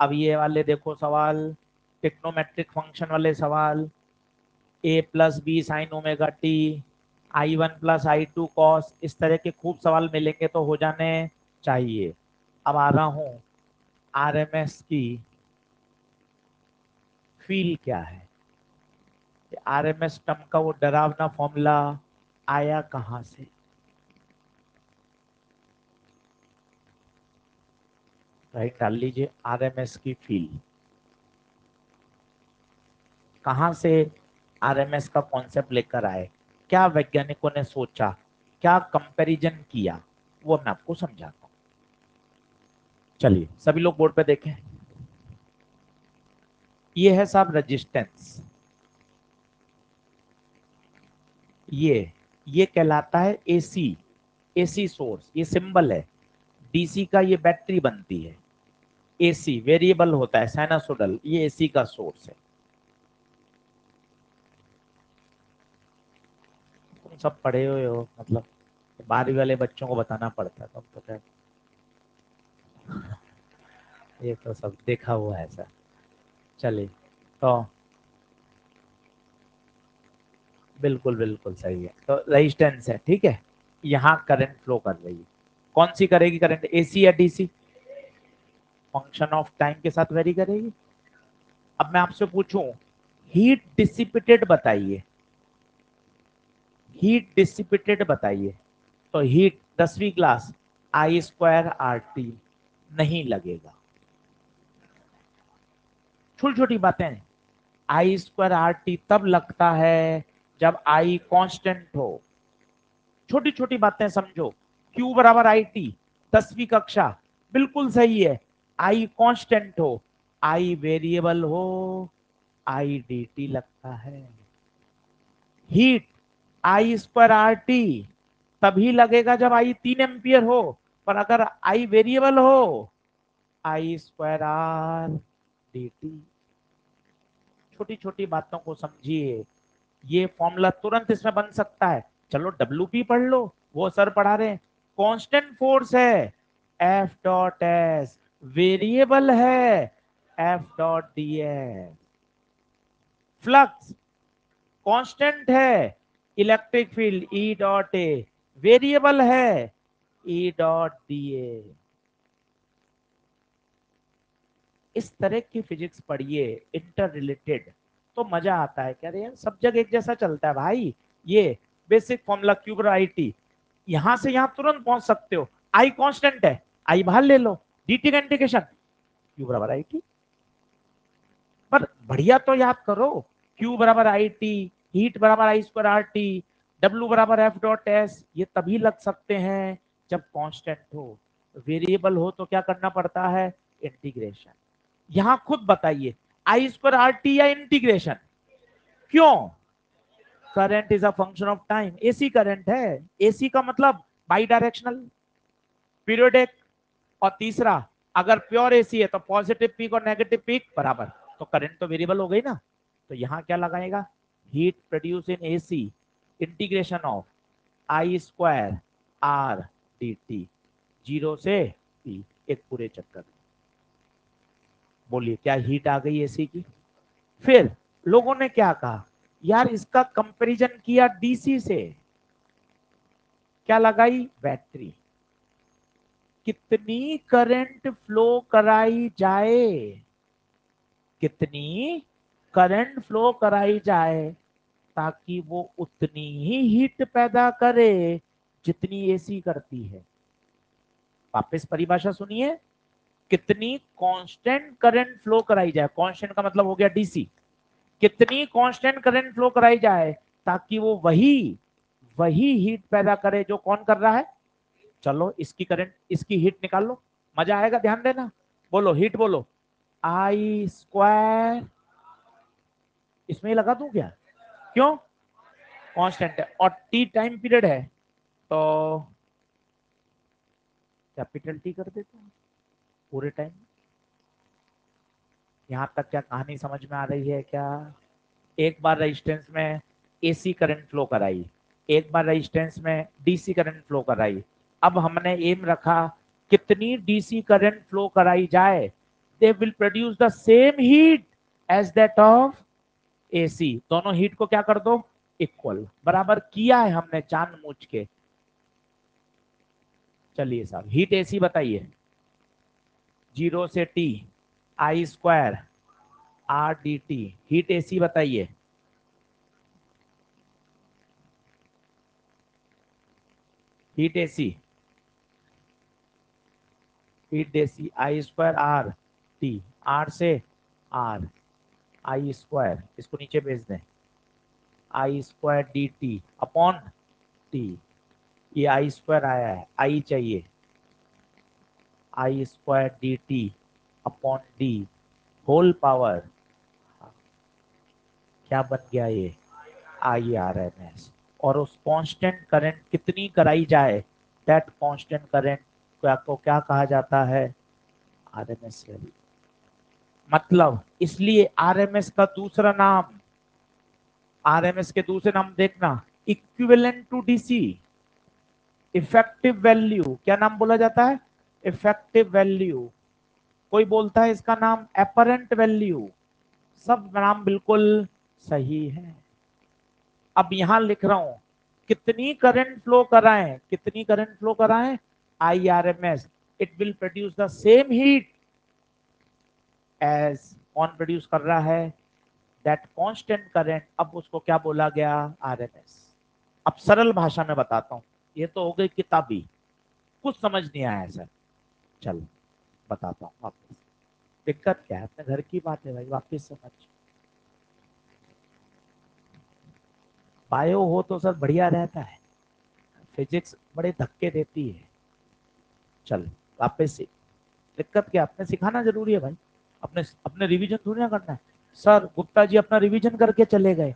अब ये वाले देखो सवाल टिक्नोमेट्रिक फ़ंक्शन वाले सवाल A plus B sine omega T I one plus I two cos इस तरह के खूब सवाल मिलेंगे तो हो जाने चाहिए। अब आ रहा हूँ आरएमएस की फील क्या है? आरएमएस टर्म का वो डरावना फॉर्मूला आया कहाँ से? राइट, डाल लीजिए आरएमएस की फील कहाँ से आरएमएस का कॉन्सेप्ट लेकर आए? क्या वैज्ञानिकों ने सोचा? क्या कंपैरिजन किया? वो मैं आपको समझाता हूँ। चलिए, सभी लोग बोर्ड पे देखें। ये है साहब रेजिस्टेंस ये ये कहलाता है एसी एसी सोर्स ये सिंबल है। डीसी का ये बैटरी बनती है। एसी वेरिएबल होता है साइनासोडल ये एसी का सोर्स है। तुम सब पढ़े हुए हो मतलब बारहवीं वाले बच्चों को बताना पड़ता है तुम तो क्या ये तो सब देखा हुआ है सर। चलिए तो बिल्कुल बिल्कुल सही है। तो रेजिस्टेंस है, ठीक है? यहाँ करंट फ्लो कर रही है। कौन सी करेगी करंट एसी या डीसी फ़ंक्शन ऑफ़ टाइम के साथ वेरी करेगी। अब मैं आपसे पूछूँ हीट डिसिपिटेड बताइए। हीट डिसिपिटेड बताइए। तो हीट दसवीं class I square R T नहीं लगेगा। छोटी छोटी बातें। आई स्क्वायर आर टी तब लगता है जब आई कांस्टेंट हो। छोटी छोटी बातें समझो। क्यू बराबर आई टी दसवीं कक्षा, बिल्कुल सही है। आई कांस्टेंट हो आई वेरिएबल हो आई डी टी लगता है। Heat I square R T तभी लगेगा जब आई तीन एम्पियर हो। पर अगर आई वेरिएबल हो I square R D T छोटी छोटी बातों को समझिए, ये फॉर्मूला तुरंत इसमें बन सकता है। चलो डब्ल्यू पी पढ़ लो, वो सर पढ़ा रहे हैं। कांस्टेंट फोर्स है। एफ़ डॉट एस वेरिएबल है। F dot D S flux constant है। Electric field E dot A variable है। ई डॉट डी ए इस तरह की फिजिक्स पढ़िए इंटर रिलेटेड तो मज़ा आता है। कह रहे हैं, सब जगह एक जैसा चलता है। भाई, ये बेसिक फॉर्मूला क्यूबर आई टी यहाँ से यहाँ तुरंत पहुँच सकते हो। आई कांस्टेंट है। आई बाहर ले लो। डी का इंडिकेशन क्यू बराबर आई टी पर बढ़िया तो याद करो। क्यू बराबर आई टी हीट बराबर I square R T W बराबर एफ़ डॉट एस ये तभी लग सकते हैं जब कांस्टेंट हो। वेरिएबल हो तो क्या करना पड़ता है? इंटीग्रेशन यहाँ खुद बताइए। आई स्क्वायर आर टी या इंटीग्रेशन क्यों? Current is a function of time AC current है. एसी का मतलब बाई डायरेक्शनल पीरियोडिक और तीसरा, अगर प्योर एसी है तो पॉजिटिव पीक और नेगेटिव पीक बराबर। तो करंट तो वेरिएबल हो गई ना। तो यहाँ क्या लगाएगा? Heat produce in AC integration of I square R D T zero से पी एक पूरे चक्कर बोलिए, क्या हीट आ गई एसी की? फिर लोगों ने क्या कहा? यार इसका कंपैरिजन किया डीसी से। क्या लगाई? बैटरी। कितनी करंट फ्लो कराई जाए? कितनी करंट फ्लो कराई जाए? ताकि वो उतनी ही हीट पैदा करे, जितनी एसी करती है। वापस परिभाषा सुनिए। कितनी कांस्टेंट करंट फ्लो कराई जाए? कांस्टेंट का मतलब हो गया डीसी कितनी कांस्टेंट करंट फ्लो कराई जाए ताकि वो वही वही हीट पैदा करे जो कौन कर रहा है? चलो, इसकी करंट इसकी हीट निकाल लो। मज़ा आएगा ध्यान देना। बोलो हीट बोलो। आई स्क्वायर इसमें लगा दू क्या? क्यों? कांस्टेंट है। और टी टाइम पीरियड है। तो कैपिटल टी कर देते हैं। पूरे टाइम यहाँ तक क्या कहानी समझ में आ रही है क्या? एक बार रेजिस्टेंस में एसी करंट फ्लो कराई। एक बार रेजिस्टेंस में डीसी करंट फ्लो कराई। अब हमने एम रखा, कितनी डीसी करंट फ्लो कराई जाए they will produce the same heat as that of AC दोनों हीट को क्या कर दो? इक्वल बराबर किया है हमने चाँद मूछ के। चलिए साहब हीट एसी बताइए। ज़ीरो से T I square R D T heat AC बताइए। Heat AC heat AC I square R T R से आर आई स्क्वायर इसको नीचे भेज दें। I square D T upon T ये आई स्क्वायर आया है आई चाहिए। I square D T upon D whole power क्या बन गया ये? आई आर एम एस और उस कांस्टेंट करंट कितनी कराई जाए? दैट कांस्टेंट करंट को क्या कहा जाता है? आर एम एस वैल्यू मतलब इसलिए आरएमएस का दूसरा नाम आरएमएस के दूसरे नाम देखना equivalent to DC effective value क्या नाम बोला जाता है? इफ़ेक्टिव वैल्यू कोई बोलता है इसका नाम एपरेंट वैल्यू सब नाम बिल्कुल सही है। अब यहाँ लिख रहा हूँ, कितनी करंट फ्लो कराएँ, कितनी करंट फ्लो कराएँ? I R M S it will produce the same heat as कौन प्रोड्यूस कर रहा है। दैट कांस्टेंट करंट अब उसको क्या बोला गया? आर एम एस अब सरल भाषा में बताता हूँ। ये तो हो गई किताबी। कुछ समझ नहीं आया, सर। चल। बताता हूँ वापस दिक्कत क्या है? अपने घर की बात है भाई, वापस समझ। बायो हो तो सर बढ़िया रहता है। फिजिक्स बड़े धक्के देती है। चल, वापस से। दिक्कत क्या अपने सिखाना ज़रूरी है भाई। अपने अपने रिवीजन थोड़ी ना करना है। सर, गुप्ता जी अपना रिवीजन करके चले गए।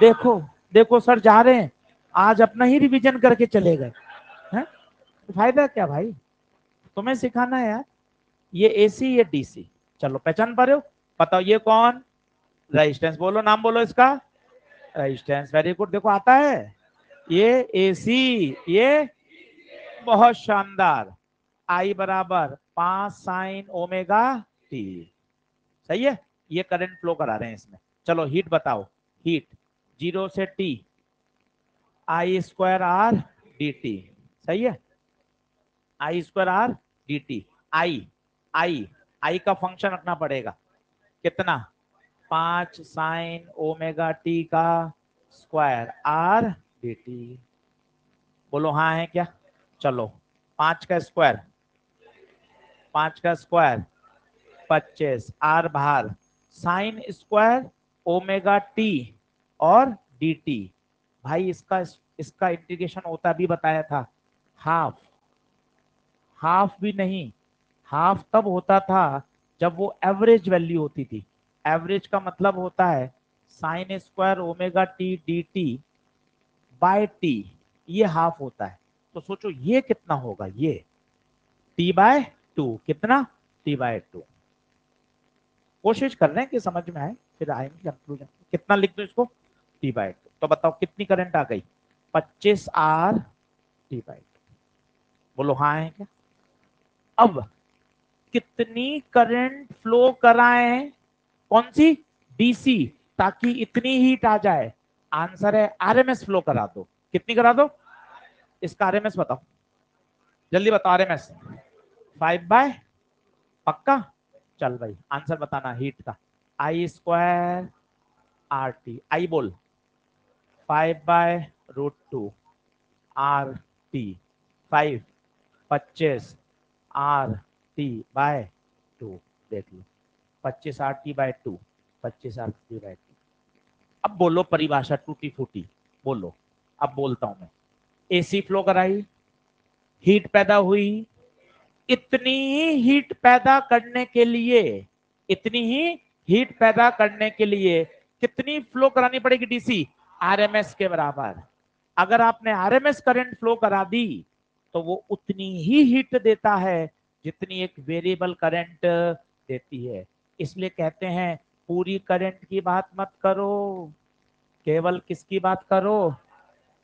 देखो देखो सर जा रहे हैं। आज अपना ही रिवीजन करके चले गए। हैं? फ़ायदा क्या भाई? तुम्हें सिखाना है यार। ये एसी ये डीसी चलो, पहचान पा रहे हो? बताओ, ये कौन? रेजिस्टेंस बोलो, नाम बोलो इसका। रेजिस्टेंस वेरी गुड देखो, आता है। ये एसी ये बहुत शानदार। आई बराबर, पाँच साइन ओमेगा टी सही है? ये करंट फ्लो करा रहे हैं इसमें। चलो हीट बताओ। हीट ज़ीरो से T I square R D T सही है? I square R D T I I I का फ़ंक्शन रखना पड़ेगा। कितना? पाँच साइन ओमेगा टी का स्क्वायर आर डी टी बोलो हाँ है क्या? चलो, पाँच का स्क्वायर पाँच का स्क्वायर पच्चीस। आर बाहर साइन स्क्वायर ओमेगा टी और डी टी भाई, इसका इसका इंटीग्रेशन होता भी बताया था। हाफ़ हाफ़ भी नहीं। हाफ़ तब होता था जब वो एवरेज वैल्यू होती थी। एवरेज का मतलब होता है sine square omega T D T by T ये हाफ़ होता है। तो सोचो ये कितना होगा? ये टी बाय टू कितना? टी बाय टू कोशिश कर रहे हैं कि समझ में आए, फिर आएँगे कंक्लूजन कितना लिख दो इसको? टी बाय टू तो बताओ कितनी करंट आ गई? पच्चीस आर टी बाई टू बोलो हाँ है क्या? अब कितनी करंट फ्लो कराए कौन सी? डीसी ताकि इतनी हीट आ जाए। आंसर है आरएमएस फ्लो करा दो। कितनी करा दो? इसका आरएमएस बताओ। जल्दी बताओ आरएमएस फाइव बाय पक्का? चल भाई आंसर बताना हीट का। I square R T I बोल। Five by root two R T five पच्चीस आर टी बाय टू देख लो। पच्चीस आर टी बाय टू पच्चीस आर टी बाय टू अब बोलो परिभाषा टूटी फूटी, बोलो। अब बोलता हूँ मैं। एसी फ्लो कराई हीट पैदा हुई। इतनी ही हीट पैदा करने के लिए, इतनी ही हीट पैदा करने के लिए कितनी फ्लो करानी पड़ेगी डीसी आरएमएस के बराबर। अगर आपने आरएमएस करंट फ्लो करा दी तो वो उतनी ही हीट देता है। जितनी एक वेरिएबल करंट देती है। इसलिए कहते हैं, पूरी करंट की बात मत करो, केवल किसकी बात करो?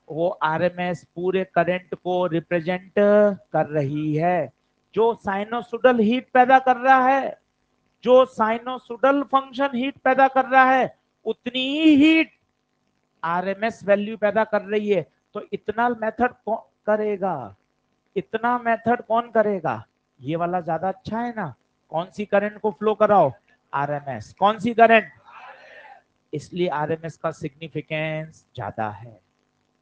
वो आरएमएस पूरे करंट को रिप्रेजेंट कर रही है। जो साइनोसुडल हीट पैदा कर रहा है, जो साइनोसुडल फ़ंक्शन हीट पैदा कर रहा है, उतनी ही हीट आरएमएस वैल्यू पैदा कर रही है। तो इतना मेथड कौन करेगा। इतना मेथड कौन करेगा? ये वाला ज़्यादा अच्छा है ना? कौन सी करंट को फ्लो कराओ? आरएमएस कौन सी करंट इसलिए आरएमएस का सिग्निफिकेंस ज़्यादा है।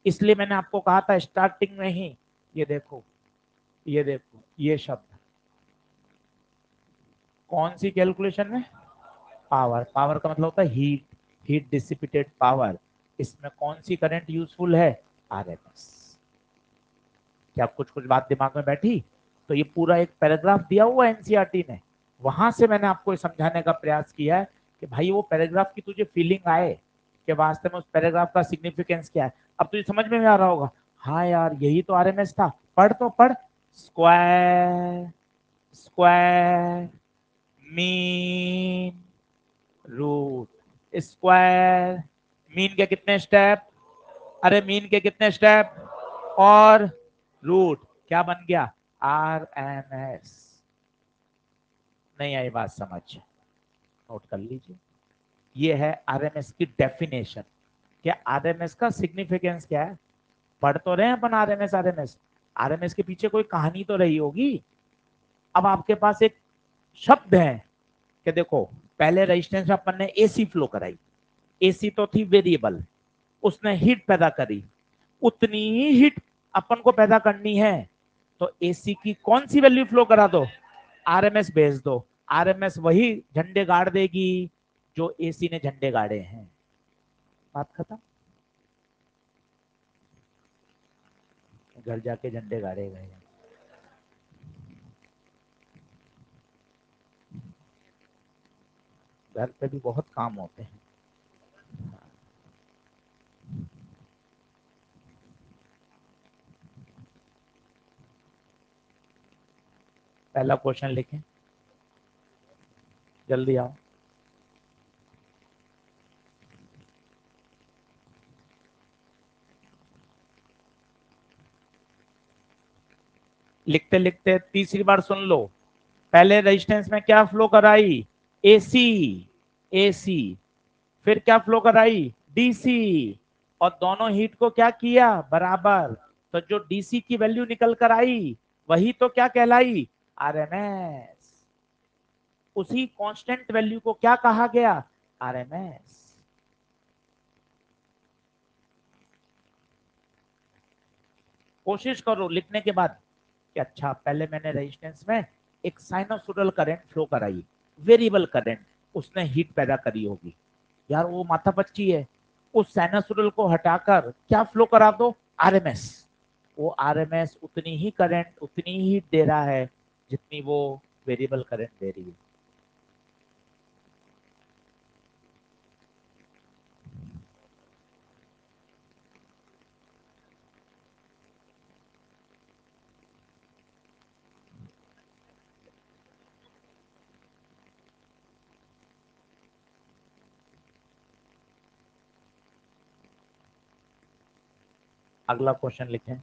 इसलिए मैंने आपको कहा था स्टार्टिंग में ही, ये देखो ये देखो, ये शब्द। कौन सी कैलकुलेशन में? पावर पावर का मतलब होता है हीट हीट डिसिपिटेड पावर इसमें कौन सी करंट यूजफुल है? आरएमएस क्या कुछ कुछ बात दिमाग में बैठी? तो ये पूरा एक पैराग्राफ दिया हुआ एनसीईआरटी ने। वहाँ से मैंने आपको समझाने का प्रयास किया है कि भाई वो पैराग्राफ की तुझे फीलिंग आए कि वास्तव में उस पैराग्राफ का सिग्निफिकेंस क्या है। अब तुझे समझ में भी आ रहा होगा हाँ यार, यही तो आरएमएस था। पढ़ तो पढ़। Square square mean root square mean के कितने स्टेप अरे मीन के कितने स्टेप और रूट क्या बन गया? R M S. नहीं, आई बात समझ। नोट कर लीजिए। ये है आरएमएस की डेफिनेशन। क्या आरएमएस का सिग्निफिकेंस क्या है? पढ़ तो रहे हैं अपन आरएमएस आरएमएस आरएमएस के पीछे कोई कहानी तो रही होगी? अब आपके पास एक शब्द है कि देखो, पहले रजिस्टेंस अपन ने एसी फ्लो कराई। एसी तो थी वेरिएबल उसने हीट पैदा करी। उतनी ही हीट अपन को पैदा करनी है। तो एसी की कौन सी वैल्यू फ्लो करा दो? आरएमएस भेज दो। आरएमएस वही झंडे गाड़ देगी जो एसी ने झंडे गाड़े हैं। बात खत्म? घर जाके झंडे गाड़े गए घर पे भी बहुत काम होते हैं। पहला क्वेश्चन लिखें। जल्दी आओ। लिखते लिखते तीसरी बार सुन लो। पहले रेजिस्टेंस में क्या फ्लो कराई? एसी एसी फिर क्या फ्लो कराई? डीसी और दोनों हीट को क्या किया? बराबर। तो जो डीसी की वैल्यू निकल कर आई, वही तो क्या कहलाई? आरएमएस। उसी कांस्टेंट वैल्यू को क्या कहा गया? आरएमएस। कोशिश करो लिखने के बाद कि अच्छा पहले मैंने रेजिस्टेंस में एक साइनोसोडल करंट फ्लो कराई वेरिएबल करंट उसने हीट पैदा करी होगी। यार, वो माथा पच्ची है। उस साइनोसोडल को हटाकर क्या फ्लो करा दो? आरएमएस। वो आरएमएस उतनी ही करंट उतनी ही हीट दे रहा है। जितनी वो वेरिएबल करंट दे रही है। अगला क्वेश्चन लिखें।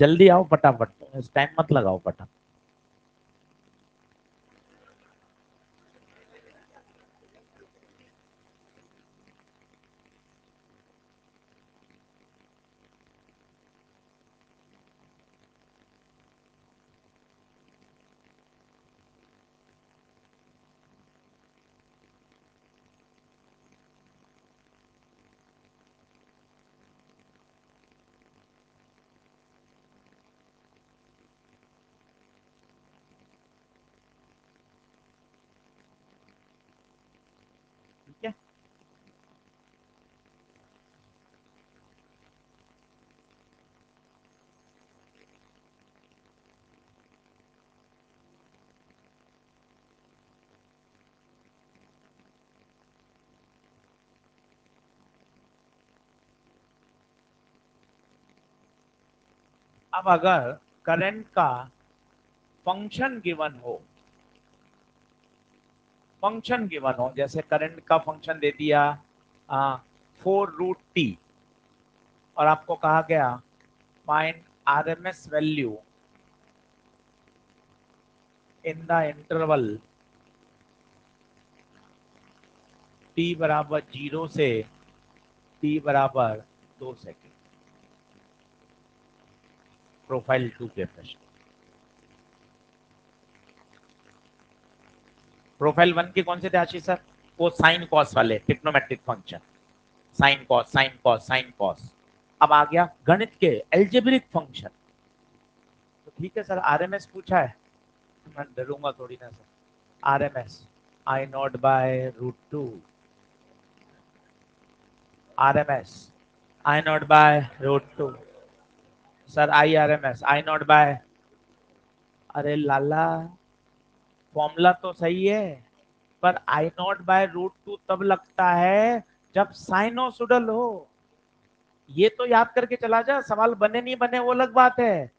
जल्दी आओ फटाफट टाइम मत लगाओ फटाफट। अब अगर करंट का फ़ंक्शन गिवन हो फ़ंक्शन गिवन हो, जैसे करंट का फ़ंक्शन दे दिया फोर रूट टी और आपको कहा गया find RMS value in the interval T बराबर ज़ीरो से टी बराबर दो सेकेंड प्रोफ़ाइल टू के प्रश्न प्रोफ़ाइल वन के कौन से थे आशीष सर? वो साइन कॉस वाले, trigonometric function. Sine cos sine cos sine cos. अब आ गया गणित के एल्जेब्रिक फ़ंक्शन तो ठीक है सर आरएमएस पूछा है। मैं डरूँगा थोड़ी ना sir. RMS I nought by root two RMS I nought by root two sir I R M S I nought by अरे लाला फॉर्मूला तो सही है, पर I nought by root two तब लगता है जब साइनोसुडल हो ये तो याद करके चला जा, सवाल बने नहीं बने, वो अलग बात है।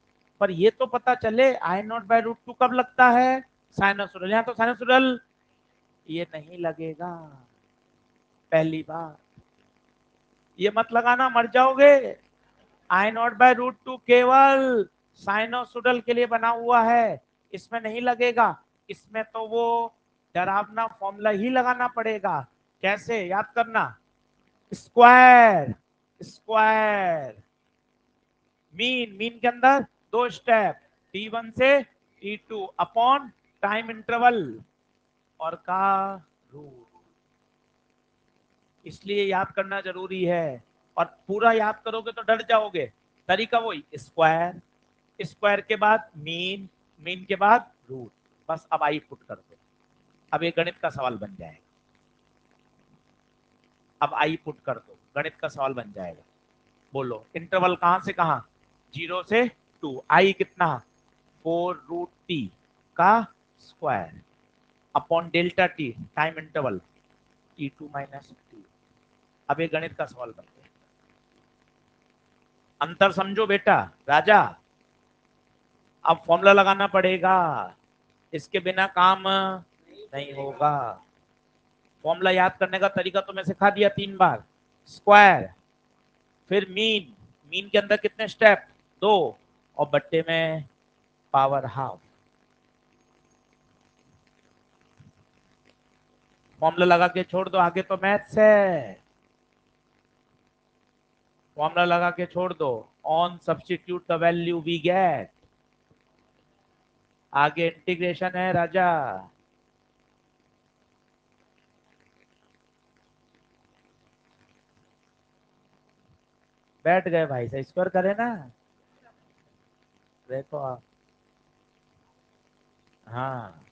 पर ये तो पता चले I nought by root two कब लगता है? साइनोसुडल यहाँ तो साइनोसुडल ये नहीं लगेगा। पहली बात, ये मत लगाना, मर जाओगे। I nought by root two केवल साइनोसुडल के लिए बना हुआ है। इसमें नहीं लगेगा। इसमें तो वो डरावना फॉर्मूला ही लगाना पड़ेगा। कैसे? याद करना। स्क्वायर स्क्वायर मीन मीन के अंदर दो स्टेप टी वन से T two upon time interval और का रूट इसलिए याद करना ज़रूरी है। और पूरा याद करोगे तो डर जाओगे। तरीका वही स्क्वायर स्क्वायर के बाद मीन मीन के बाद रूट बस अब आई पुट कर दो। अब ये गणित का सवाल बन जाएगा। अब आई पुट कर दो। गणित का सवाल बन जाएगा। बोलो इंटरवल कहाँ से कहाँ? ज़ीरो से टू आई कितना? फोर रूट टी का square upon delta T time interval T two minus T अब ये गणित का सवाल बन गया अंतर समझो बेटा, राजा। अब फॉर्मूला लगाना पड़ेगा। इसके बिना काम नहीं होगा। फॉर्मूला याद करने का तरीका तो मैं सिखा दिया तीन बार। स्क्वायर फिर मीन मीन के अंदर कितने स्टेप दो। और बट्टे में पावर हाफ़ फॉर्मूला लगा के छोड़ दो, आगे तो मैथ्स है। फॉर्मूला लगा के छोड़ दो। On substitute the value we get आगे इंटीग्रेशन है राजा। बैठ गए भाई से स्क्वायर करे ना। देखो आप। हाँ।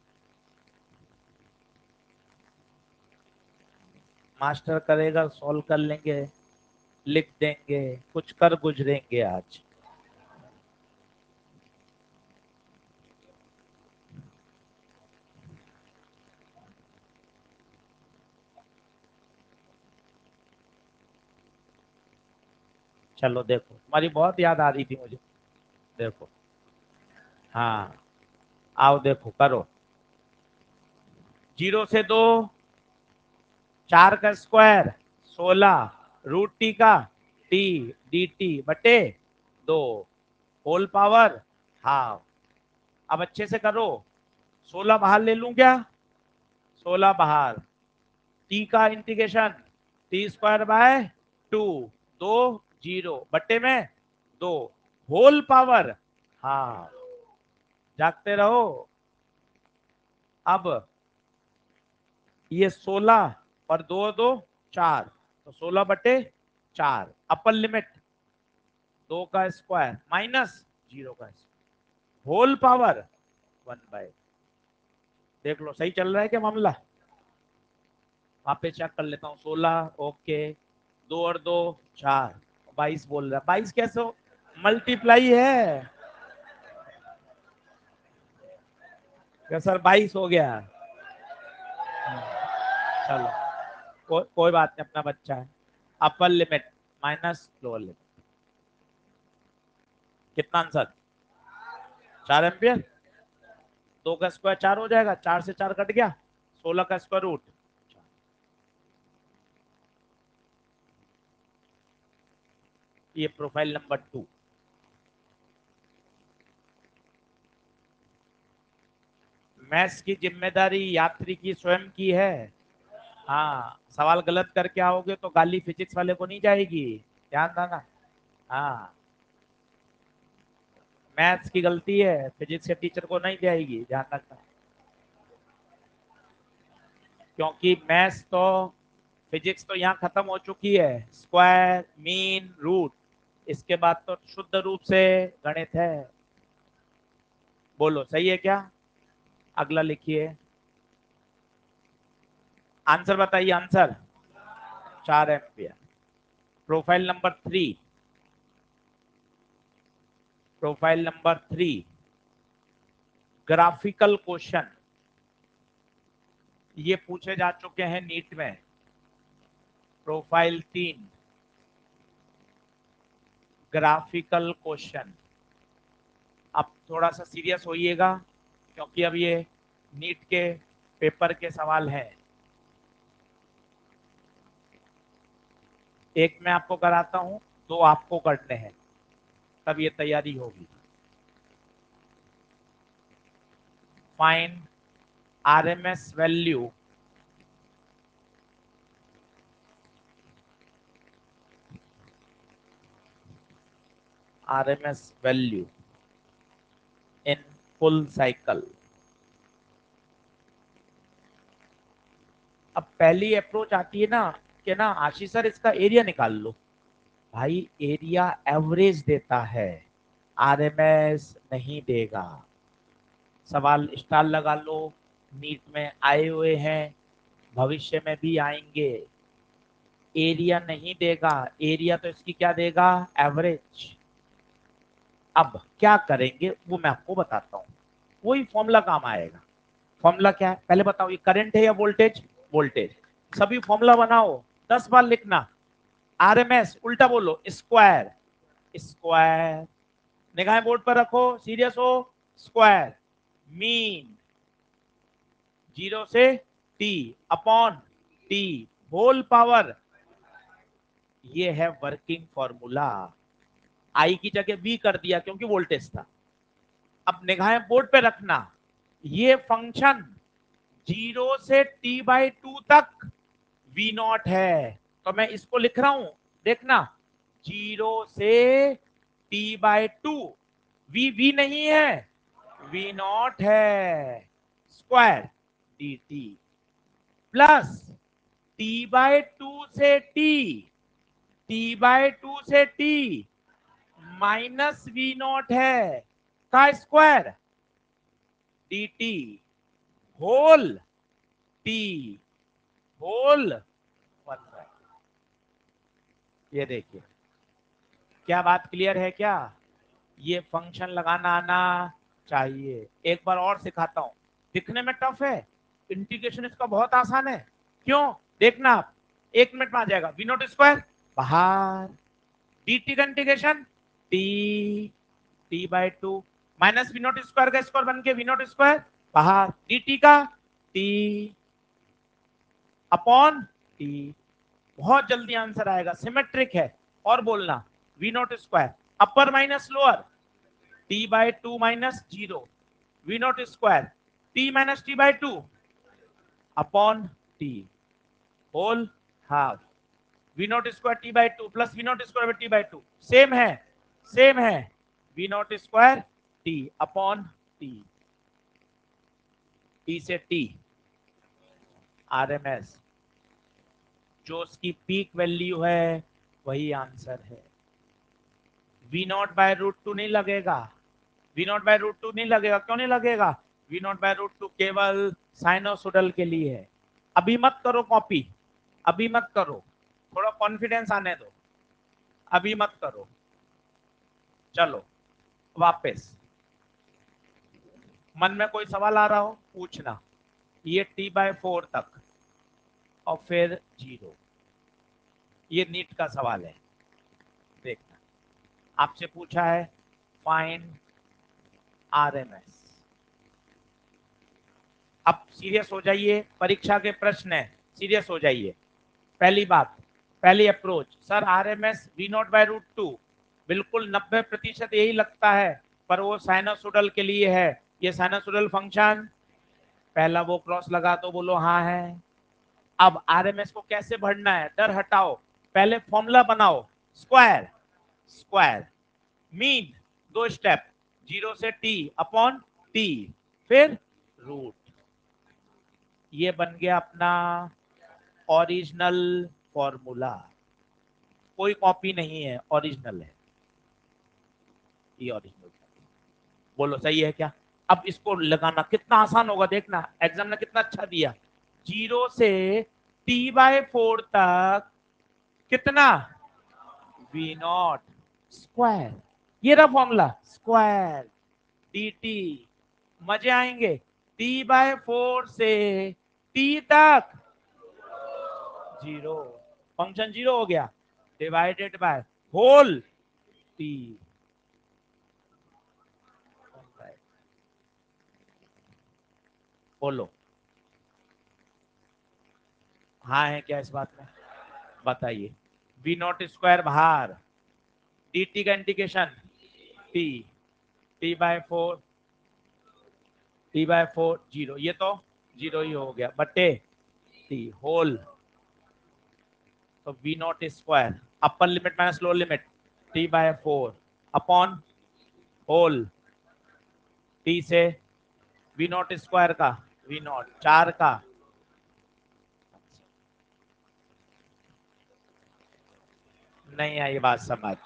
मास्टर करेगा सॉल्व कर लेंगे। लिख देंगे, कुछ कर गुजरेंगे आज। चलो देखो, तुम्हारी बहुत याद आ रही थी मुझे। देखो हाँ आओ देखो, करो। ज़ीरो से दो, चार का स्क्वायर सोलह। रूट टी का टी डी टी बटे दो होल पावर हाफ़ अब अच्छे से करो। सोलह बाहर ले लू क्या? सोलह बाहर टी का integration T square by two दो ज़ीरो बट्टे में दो होल पावर हाफ़ जागते रहो। अब ये सोलह और दो दो, चार। तो सोलह बटे चार अपर लिमिट दो का स्क्वायर माइनस ज़ीरो का square whole power one by देख लो, सही चल रहा है क्या मामला? वहाँ पे चेक कर लेता हूँ, सोलह ओके दो और दो, चार। बाईस बोल रहा है। बाईस कैसे हो? मल्टीप्लाई है। क्या सर, बाईस हो गया? चलो। को, कोई बात नहीं अपना बच्चा है। Upper limit minus lower limit कितना आंसर चार एम्पियर? दो का स्क्वायर चार हो जाएगा चार से चार कट गया सोलह का स्क्वायर रूट ये प्रोफ़ाइल नंबर टू मैथ्स की ज़िम्मेदारी यात्री की स्वयं की है। हाँ सवाल गलत करके आओगे तो गाली फिजिक्स वाले को नहीं जाएगी। ध्यान देना। हाँ। मैथ्स की गलती है, फिजिक्स के टीचर को नहीं जाएगी, ध्यान रखना। क्योंकि मैथ्स तो फिजिक्स तो यहाँ खत्म हो चुकी है। Square, mean, root. इसके बाद तो शुद्ध रूप से गणित है। बोलो, सही है क्या? अगला लिखिए। आंसर बताइए, आंसर। चार ampere. Profile number three. Profile number three. Graphical question. ये पूछे जा चुके हैं नीट में। प्रोफ़ाइल तीन। Graphical question. अब थोड़ा सा सीरियस होइएगा, क्योंकि अब ये नीट के पेपर के सवाल हैं। एक मैं आपको कराता हूँ, दो आपको करने हैं तब ये तैयारी होगी find RMS value RMS value in full cycle. अब पहली अप्रोच आती है ना कि ना आशीष सर, इसका एरिया निकाल लो। भाई एरिया एवरेज देता है। आरएमएस नहीं देगा। सवाल स्टाल लगा लो। नीट में आए हुए हैं। भविष्य में भी आएँगे। एरिया नहीं देगा। एरिया तो इसकी क्या देगा? एवरेज अब क्या करेंगे, वो मैं आपको बताता हूँ। वही फॉर्मूला काम आएगा। फॉर्मूला क्या है? पहले बताओ, ये करंट है या वोल्टेज वोल्टेज सभी फॉर्मूला बनाओ। दस बार लिखना। आरएमएस, उल्टा बोलो, स्क्वायर। स्क्वायर। निगाहें बोर्ड पर रखो, सीरियस हो, स्क्वायर। मीन। ज़ीरो से T, upon T. Whole power. ये है वर्किंग फॉर्मूला। आई की जगह बी कर दिया क्योंकि वोल्टेज था। अब निगाहें बोर्ड पे रखना। ये फ़ंक्शन ज़ीरो से टी बाई टू तक वी नॉट है। तो मैं इसको लिख रहा हूँ। देखना। ज़ीरो से T by two V V नहीं है। वी नॉट है। Square D T plus T by two से टी टी बाय टू से टी माइनस वी नॉट है। का square D T whole T whole ये देखिए। क्या बात क्लियर है क्या? ये फ़ंक्शन लगाना आना चाहिए। एक बार और सिखाता हूँ। दिखने में टफ है। इंटीग्रेशन इसका बहुत आसान है। क्यों? देखना आप। एक मिनट में आ जाएगा। वी नोट स्क्वायर बाहर। डी टी का integration T T by two minus V naught square का स्क्वायर बन के वी नोट स्क्वायर बाहर। डी टी का? टी अपॉन टी बहुत जल्दी आंसर आएगा। सिमेट्रिक है। और बोलना V naught square upper minus lower T by two minus zero V naught square T minus T by two upon T whole half V naught square T by two plus V naught square T by two same है same है V naught square T upon T T से T R M S जो उसकी peak value है, वही answer है। V naught by root two नहीं लगेगा। V naught by root two नहीं लगेगा। क्यों नहीं लगेगा? V naught by root two केवल साइनोसोडल के लिए है। अभी मत करो कॉपी अभी मत करो। थोड़ा कॉन्फिडेंस आने दो। अभी मत करो। चलो, वापस। मन में कोई सवाल आ रहा हो? पूछना। ये टी बाय फोर तक। और फिर ज़ीरो। ये नीट का सवाल है। देखना। आपसे पूछा है फाइन आरएमएस अब सीरियस हो जाइए, परीक्षा के प्रश्न है। सीरियस हो जाइए। पहली बात, पहली approach sir RMS V naught by root two. बिल्कुल नब्बे प्रतिशत यही लगता है, पर वो साइनोसोडल के लिए है। ये साइनोसोडल फ़ंक्शन पहला वो क्रॉस लगा तो बोलो हाँ है। अब आरएमएस को कैसे भरना है? डर हटाओ। पहले फॉर्मूला बनाओ। स्क्वायर स्क्वायर मीन दो स्टेप ज़ीरो से टी अपॉन टी फिर रूट ये बन गया अपना ओरिजिनल फॉर्मूला कोई कॉपी नहीं है ओरिजिनल है। ये ओरिजिनल बोलो, सही है क्या? अब इसको लगाना कितना आसान होगा देखना। एग्ज़ाम ने कितना अच्छा दिया। ज़ीरो से टी बाय फोर तक कितना? वी नॉट स्क्वायर ये रहा फॉर्मूला स्क्वायर डी टी मज़े आएँगे? टी बाय फोर से टी तक. ज़ीरो फ़ंक्शन ज़ीरो हो गया. डिवाइडेड बाय होल टी बोलो हाँ है क्या इस बात में? बताइए। वी नॉट स्क्वायर बाहर डी टी का indication T T by four T by four zero ये तो ज़ीरो ही हो गया। बटे टी होल तो V naught square upper limit minus lower limit T by four upon whole T से वी नॉट स्क्वायर का। वी नॉट चार का। नहीं आई बात समझ।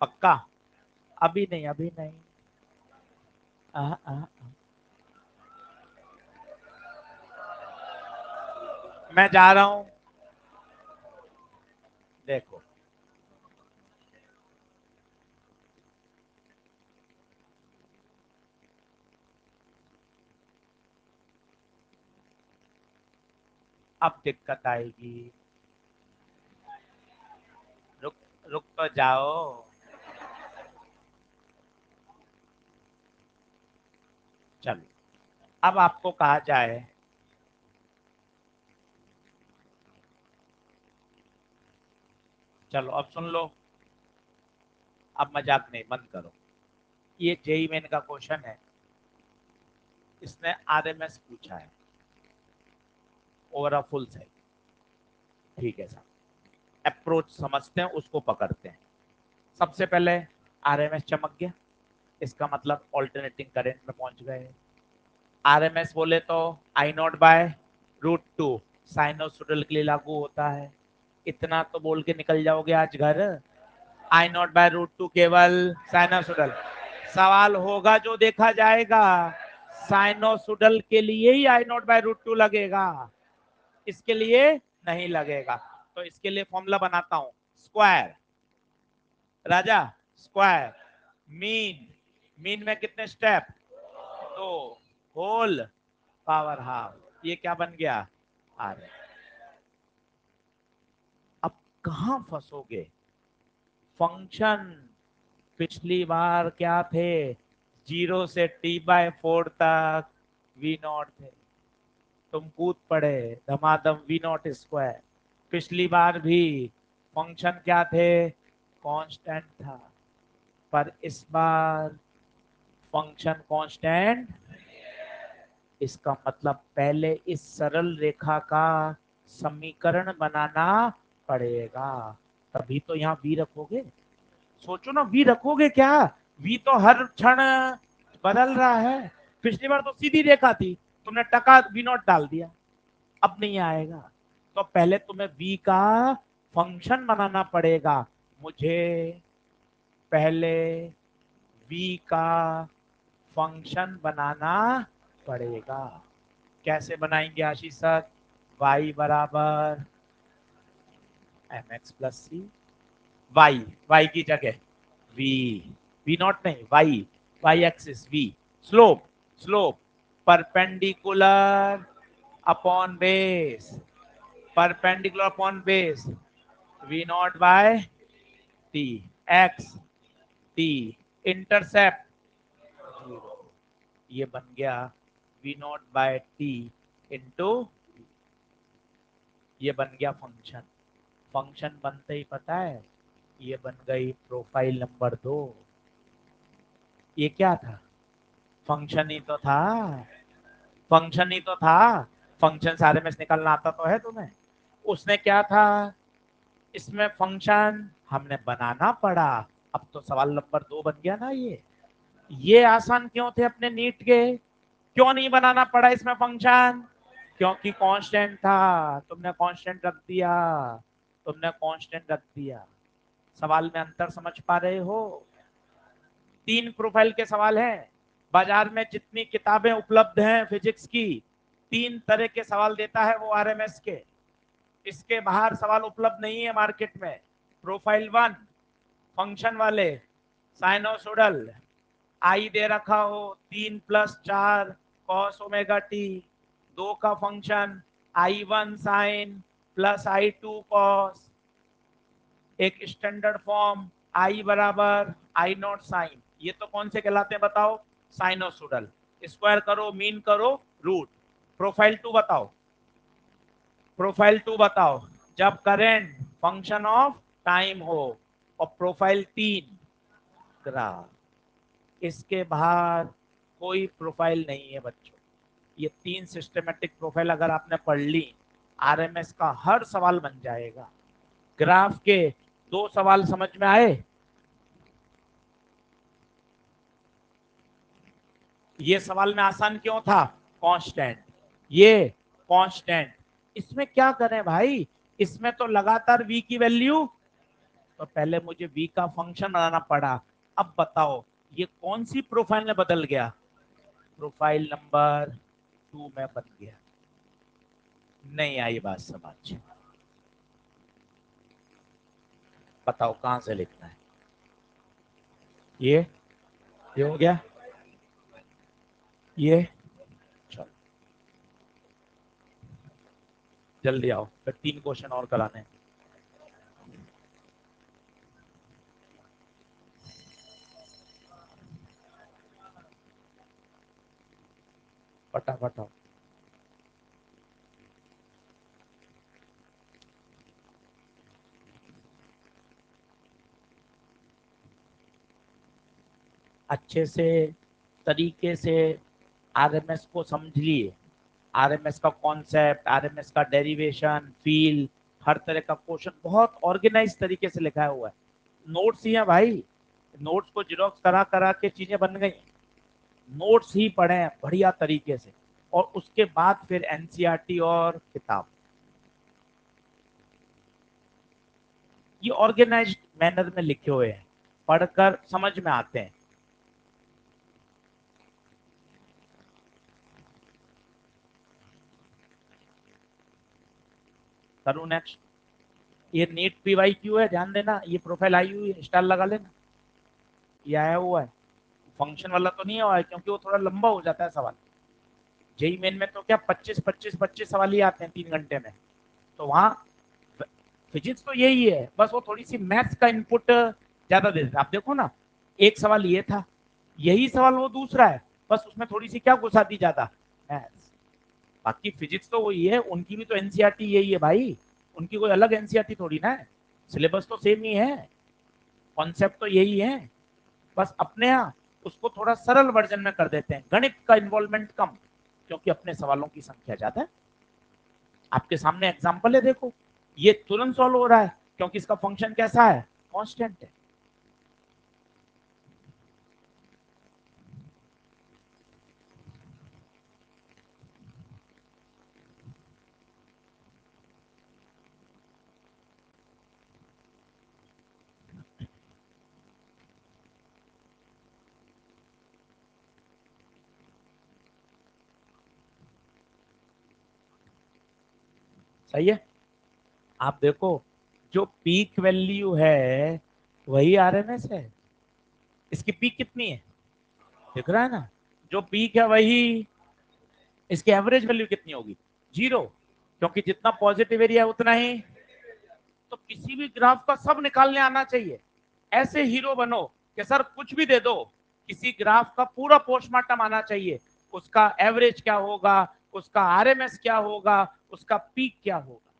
पक्का? अभी नहीं अभी नहीं। आ, आ, आ। मैं जा रहा हूँ। देखो। अब दिक्कत आएगी। रुक तो जाओ। चलो, अब आपको कहा जाए, चलो, अब सुन लो। अब मज़ाक नहीं, बंद करो। ये जेई मेन का क्वेश्चन है। इसने आरएमएस पूछा है। ओवर अ फुल साइड ठीक है सर अप्रोच समझते हैं, उसको पकड़ते हैं। सबसे पहले आरएमएस चमक गया। इसका मतलब ऑल्टरनेटिंग करंट में पहुँच गए। आरएमएस बोले तो I naught by root two sinusoidal के लिए लागू होता है। इतना तो बोल के निकल जाओगे आज घर। I naught by root two केवल साइनोसुडल सवाल होगा जो देखा जाएगा साइनोसुडल के लिए ही I naught by root two लगेगा। इसके लिए नहीं लगेगा। तो इसके लिए फॉर्मूला बनाता हूँ। स्क्वायर। राजा, स्क्वायर। मीन। मीन में कितने स्टेप? दो। होल। Power half. ये क्या बन गया? आर। अब कहा फंसोगे? फ़ंक्शन पिछली बार क्या थे? ज़ीरो से टी बाय फोर तक। वी नॉट थे। तुम कूद पड़े। धमाधम वी नॉट स्क्वायर। पिछली बार भी फ़ंक्शन क्या थे? कांस्टेंट था। पर इस बार फ़ंक्शन कांस्टेंट इसका मतलब पहले इस सरल रेखा का समीकरण बनाना पड़ेगा। तभी तो यहाँ वी रखोगे। सोचो ना वी रखोगे क्या? वी तो हर क्षण बदल रहा है। पिछली बार तो सीधी रेखा थी। तुमने टका वी नॉट डाल दिया। अब नहीं आएगा। तो पहले तुम्हें वी का फ़ंक्शन बनाना पड़ेगा। मुझे पहले वी का फ़ंक्शन बनाना पड़ेगा। कैसे बनाएँगे आशीष सर? Y बराबर M X plus C Y Y की जगह। V v नॉट नहीं, y y axis v slope slope perpendicular upon base perpendicular upon base v naught by t. X, t. Intercept ये बन गया v naught by t into ये बन गया function function बनते ही पता है, ये बन गई प्रोफ़ाइल नंबर दो. ये क्या था? फ़ंक्शन ही तो था. फ़ंक्शन ही तो था. फ़ंक्शन सारे में से निकालना आता तो है तुम्हें. उसने क्या था? इसमें फ़ंक्शन हमने बनाना पड़ा। अब तो सवाल नंबर दो बन गया ना ये। ये आसान क्यों थे अपने नीट के? क्यों नहीं बनाना पड़ा इसमें फ़ंक्शन क्योंकि कांस्टेंट था। तुमने कांस्टेंट रख दिया। तुमने कांस्टेंट रख दिया। सवाल में अंतर समझ पा रहे हो? तीन प्रोफ़ाइल के सवाल हैं। बाज़ार में जितनी किताबें उपलब्ध हैं फिजिक्स की, तीन तरह के सवाल देता है वो आरएमएस के। इसके बाहर सवाल उपलब्ध नहीं है मार्केट में। प्रोफ़ाइल वन, फ़ंक्शन वाले, साइनोसोडल, आई दे रखा हो, तीन प्लस चार, कॉस ओमेगा टी, दो का function, I one sine, plus I two cos, एक स्टैंडर्ड फॉर्म, आई बराबर, आई नॉट साइन। ये तो कौन से कहलाते हैं बताओ? साइनोसुडल। स्क्वायर करो, मीन करो, रूट। प्रोफ़ाइल टू बताओ। प्रोफ़ाइल टू बताओ। जब करेंट फ़ंक्शन ऑफ़ टाइम हो और प्रोफ़ाइल तीन ग्राफ इसके बाहर कोई प्रोफ़ाइल नहीं है बच्चों। ये तीन सिस्टमेटिक प्रोफ़ाइल अगर आपने पढ़ ली आरएमएस का हर सवाल बन जाएगा। ग्राफ के दो सवाल समझ में आए? ये सवाल में आसान क्यों था? कांस्टेंट ये कांस्टेंट इसमें क्या करें भाई? इसमें तो लगातार v की वैल्यू तो पहले मुझे v का फ़ंक्शन बनाना पड़ा। अब बताओ, ये कौन सी प्रोफ़ाइल में बदल गया? प्रोफ़ाइल नंबर टू में बन गया। नहीं आई बात समझ। बताओ, कहाँ से लिखना है? ये ये हो गया। ये चलो जल्दी आओ, फिर तीन क्वेश्चन और कराने फटाफट आओ। अच्छे से, तरीके से आरएमएस को समझ लिए। आरएमएस का कॉन्सेप्ट आरएमएस का डेरिवेशन फील हर तरह का क्वेश्चन बहुत ऑर्गेनाइज तरीके से लिखा हुआ है। नोट्स ही है भाई। नोट्स को जीरोक्स करा करा के चीज़ें बन गई। नोट्स ही पढ़े बढ़िया तरीके से। और उसके बाद फिर एनसीईआरटी e और किताब। ये ऑर्गेनाइज मैनर में लिखे हुए हैं। पढ़कर समझ में आते हैं। करूँ नेक्स्ट ये नीट पी वाई क्यू है, ध्यान देना, ये प्रोफ़ाइल आई हुई है स्टार लगा लेना। ये आया हुआ है। फ़ंक्शन वाला तो नहीं हुआ है, क्योंकि वो थोड़ा लंबा हो जाता है सवाल। जेई मेन में तो क्या 25 25 25 सवाल ही आते हैं तीन घंटे में। तो वहाँ फिजिक्स तो यही है, बस वो थोड़ी सी मैथ्स का इनपुट ज़्यादा दे देते आप देखो ना, एक सवाल ये था, यही सवाल वो दूसरा है, बस उसमें थोड़ी सी क्या घुसा दी ज़्यादा? मैथ्स बाकी फिजिक्स तो वही है, उनकी भी तो एनसीआरटी यही है भाई। उनकी कोई अलग एनसीआरटी थोड़ी ना है। सिलेबस तो सेम ही है। कॉन्सेप्ट तो यही है। बस अपने यहाँ उसको थोड़ा सरल वर्जन में कर देते हैं। गणित का इन्वॉल्वमेंट कम, क्योंकि अपने सवालों की संख्या ज़्यादा है। आपके सामने एग्ज़ाम्पल है, देखो। ये तुरंत सॉल्व हो रहा है, क्योंकि इसका फ़ंक्शन कैसा है? कॉन्स्टेंट है। सही है आप देखो, जो पीक वैल्यू है, वही आरएमएस है। इसकी पीक कितनी है? दिख रहा है ना? जो पीक है वही, इसकी एवरेज वैल्यू कितनी होगी? ज़ीरो क्योंकि जितना पॉजिटिव एरिया है, उतना ही। तो किसी भी ग्राफ का सब निकालने आना चाहिए। ऐसे हीरो बनो कि सर कुछ भी दे दो, किसी ग्राफ का पूरा पोस्टमार्टम आना चाहिए। उसका एवरेज क्या होगा? उसका आरएमएस क्या होगा? उसका पीक क्या होगा?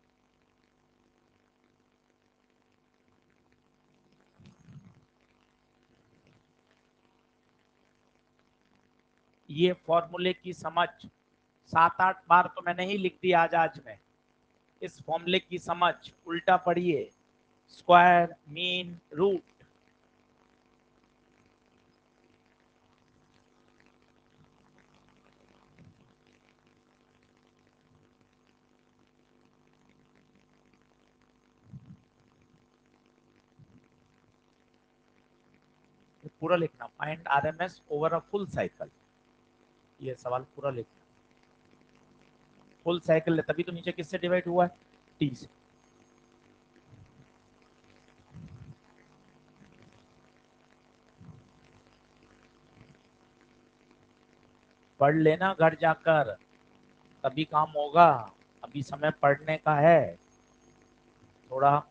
ये फॉर्मूले की समझ, सात आठ बार तो मैंने ही लिख दिया आज आज में। इस फॉर्मूले की समझ, उल्टा पढ़िए। Square, mean, root. पूरा लिखना। Find RMS over a full cycle ये सवाल पूरा लिखना। फुल साइकिल तभी तो नीचे किससे डिवाइड हुआ है? टी से। पढ़ लेना घर जाकर। तभी काम होगा। अभी समय पढ़ने का है। थोड़ा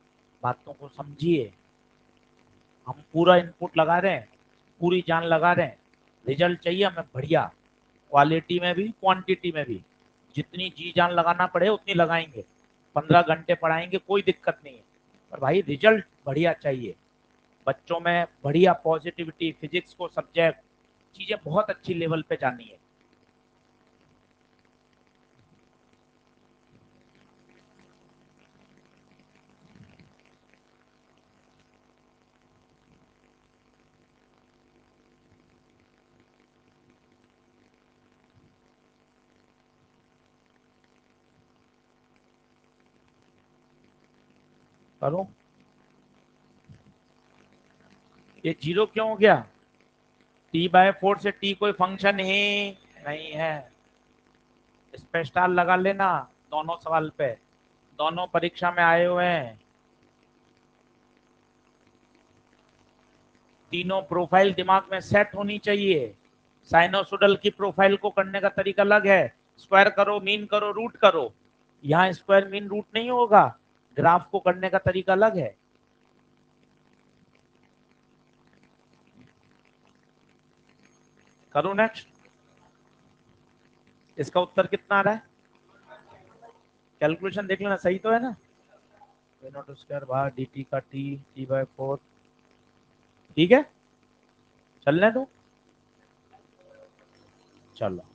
बातों को समझिए। हम पूरा इनपुट लगा रहे हैं। पूरी जान लगा रहे हैं रिज़ल्ट चाहिए हमें बढ़िया। क्वालिटी में भी क्वांटिटी में भी। जितनी जी जान लगाना पड़े, उतनी लगाएँगे। पंद्रह घंटे पढ़ाएँगे, कोई दिक्कत नहीं है। पर भाई रिज़ल्ट बढ़िया चाहिए। बच्चों में बढ़िया पॉजिटिविटी फिजिक्स को सब्जेक्ट चीज़ें बहुत अच्छी लेवल पे जानी है। करो। ये ज़ीरो क्यों हो गया? टी बाय फोर से टी कोई फ़ंक्शन ही नहीं है। स्पेशल लगा लेना दोनों सवाल पे। दोनों परीक्षा में आए हुए हैं। तीनों प्रोफ़ाइल दिमाग में सेट होनी चाहिए। साइनोसुडल की प्रोफ़ाइल को करने का तरीका अलग है। स्क्वायर करो मीन करो रूट करो। यहाँ स्क्वायर मीन रूट नहीं होगा। ग्राफ को करने का तरीका अलग है। करो नेक्स्ट इसका उत्तर कितना आ रहा है? कैलकुलेशन देख लेना, सही तो है ना? नोट स्क्वायर बार डी टी का टी टी बाय फोर ठीक है? चलने दो चलो।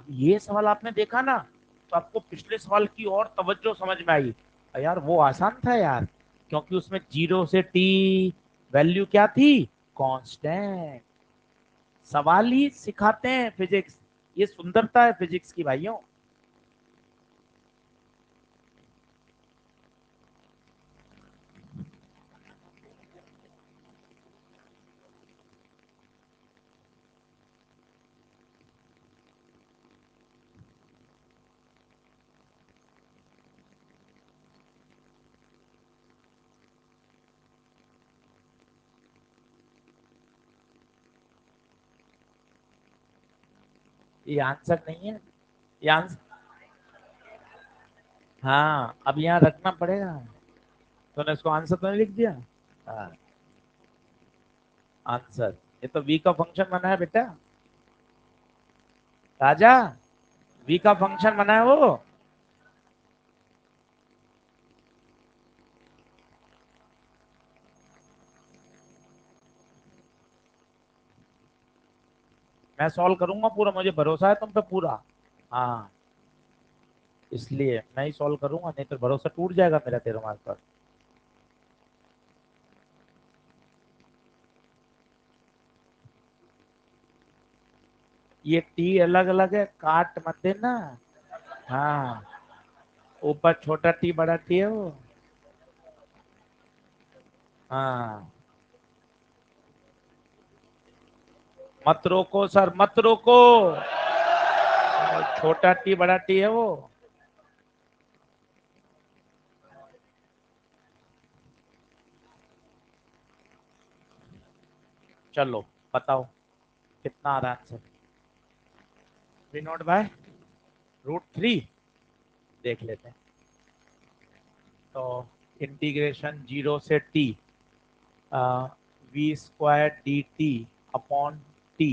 अब ये सवाल आपने देखा ना तो आपको पिछले सवाल की और तवज्जो समझ में आई। यार, वो आसान था यार, क्योंकि उसमें ज़ीरो से टी वैल्यू क्या थी? कांस्टेंट। सवाल ही सिखाते हैं फिजिक्स। ये सुंदरता है फिजिक्स की, भाइयों। ये आंसर नहीं है। ये आंसर हाँ अब यहाँ रखना पड़ेगा। तूने इसको आंसर तो नहीं लिख दिया? हाँ। आंसर ये तो वी का फ़ंक्शन बना है बेटा। राजा वी का फ़ंक्शन बना है वो। मैं सॉल्व करूँगा, पूरा मुझे भरोसा है तुम पे पूरा। हाँ। इसलिए मैं ही सॉल्व करूँगा, नहीं तो भरोसा टूट जाएगा मेरा तेरे मार्ग पर। ये टी अलग अलग है, काट मत देना। हाँ। ऊपर छोटा टी, बड़ा टी है वो। हाँ। मत रोको, सर, मत रोको। छोटा टी, बड़ा टी है वो। चलो, बताओ, कितना आ रहा answer V naught by root three देख लेते हैं। तो इंटीग्रेशन ज़ीरो से T V square D T upon T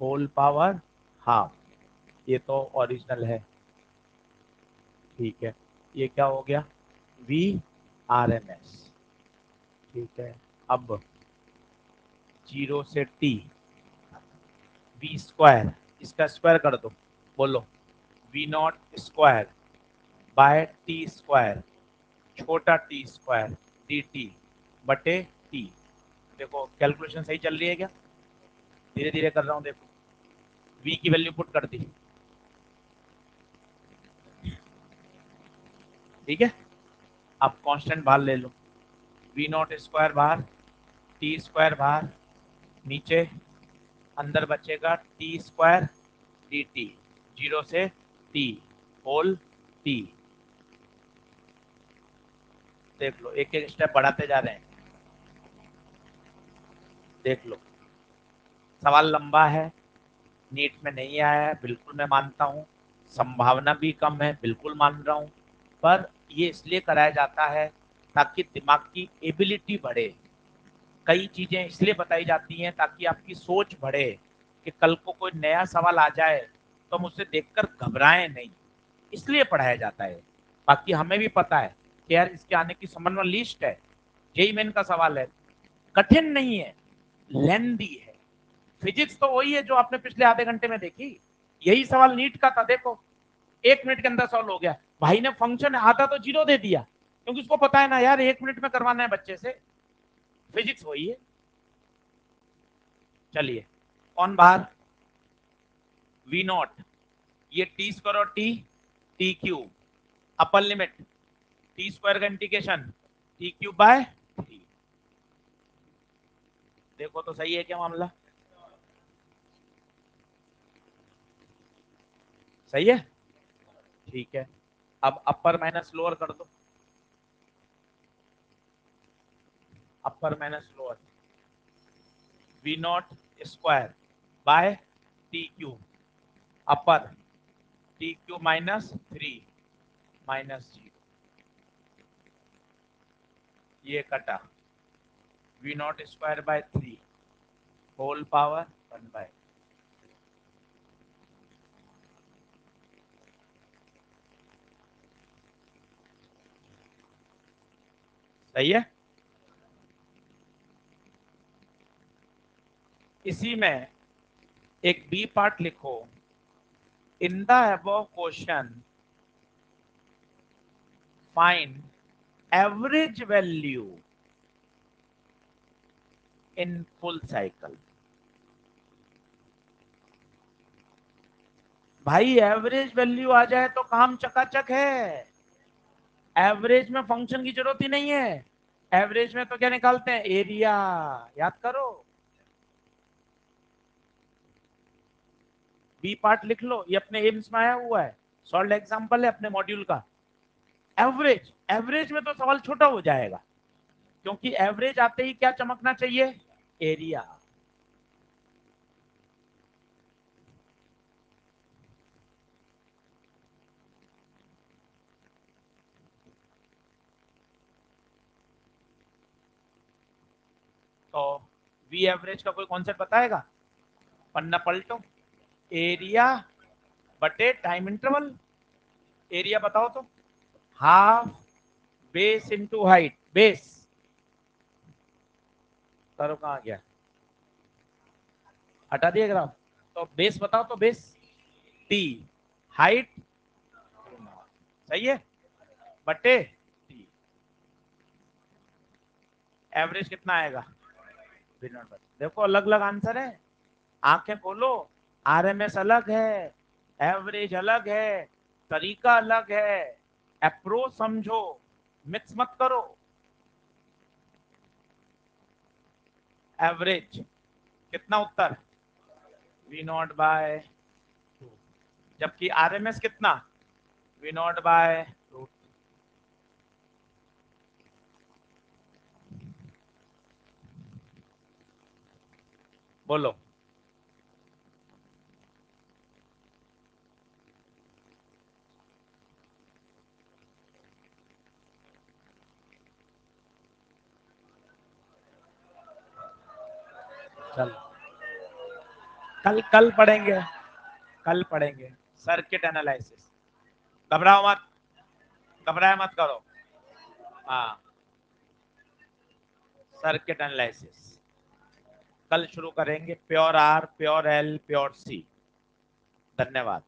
whole power half ये तो ओरिजिनल है। ठीक है। ये क्या हो गया? वी आर एम एस ठीक है। अब ज़ीरो से टी वी स्क्वायर इसका स्क्वायर कर दो। बोलो। V naught square by T square छोटा टी स्क्वायर डी टी बटे टी देखो कैलकुलेशन सही चल रही है क्या? धीरे धीरे कर रहा हूँ, देखो। V की वैल्यू पुट कर दी। ठीक है? अब कांस्टेंट बाहर ले लो। वी नॉट स्क्वायर बाहर टी स्क्वायर बाहर नीचे, अंदर बचेगा T square D T zero से टी होल टी देख लो एक एक स्टेप बढ़ाते जा रहे हैं। देख लो। सवाल लंबा है, नीट में नहीं आया है बिल्कुल मैं मानता हूँ, संभावना भी कम है, बिल्कुल मान रहा हूँ, पर ये इसलिए कराया जाता है ताकि दिमाग की एबिलिटी बढ़े। कई चीज़ें इसलिए बताई जाती हैं ताकि आपकी सोच बढ़े कि कल को कोई नया सवाल आ जाए तो हम उसे देखकर घबराएँ नहीं। इसलिए पढ़ाया जाता है। बाकी हमें भी पता है कि यार इसके आने की समन्वय लिस्ट है। जेई मेन का सवाल है। कठिन नहीं है, लेंदी है। फिजिक्स तो वही है जो आपने पिछले आधे घंटे में देखी। यही सवाल नीट का था, देखो। एक मिनट के अंदर सॉल्व हो गया। भाई ने फ़ंक्शन आधा तो ज़ीरो दे दिया, क्योंकि उसको पता है ना, यार, एक मिनट में करवाना है बच्चे से। फिजिक्स वही है। चलिए, कौन बाहर? वी नॉट ये टी स्क्वायर और T T cube upper limit T square का इंटीग्रेशन टी क्यूब बाय देखो तो सही है क्या मामला? सही है? ठीक है। अब अपर माइनस लोअर कर दो। Upper minus lower V naught square by T cube upper T cube minus three minus zero ये कटा। V naught square by three whole power one by सही है? इसी में एक बी पार्ट लिखो। In the above question find average value in full cycle भाई average value आ जाए तो काम चकाचक है। एवरेज में फ़ंक्शन की ज़रूरत ही नहीं है। एवरेज में तो क्या निकालते हैं? एरिया याद करो। बी पार्ट लिख लो। ये अपने एम्स में आया हुआ है। सॉल्व एग्जांपल है अपने मॉड्यूल का। एवरेज एवरेज में तो सवाल छोटा हो जाएगा। क्योंकि एवरेज आते ही क्या चमकना चाहिए? एरिया तो वी एवरेज का कोई कॉन्सेप्ट बताएगा? पन्ना पलटो। एरिया बटे टाइम इंटरवल एरिया बताओ तो। Half base into height base करो कहा गया? हटा दिए ग्राफ तो बेस बताओ तो बेस टी हाइट सही है? बटे टी एवरेज कितना आएगा? देखो अलग अलग आंसर है। आँखें खोलो, आरएमएस अलग है, एवरेज अलग है, तरीका अलग है अप्रोच समझो मिक्स मत करो। एवरेज कितना उत्तर? वी नॉट बाय जबकि आरएमएस कितना? वी नॉट बाय बोलो। चलो। कल कल पढ़ेंगे कल पढ़ेंगे। सर्किट एनालिसिस घबराओ मत। घबराए मत करो। हाँ। सर्किट एनालिसिस कल शुरू करेंगे pure R pure L pure C. धन्यवाद।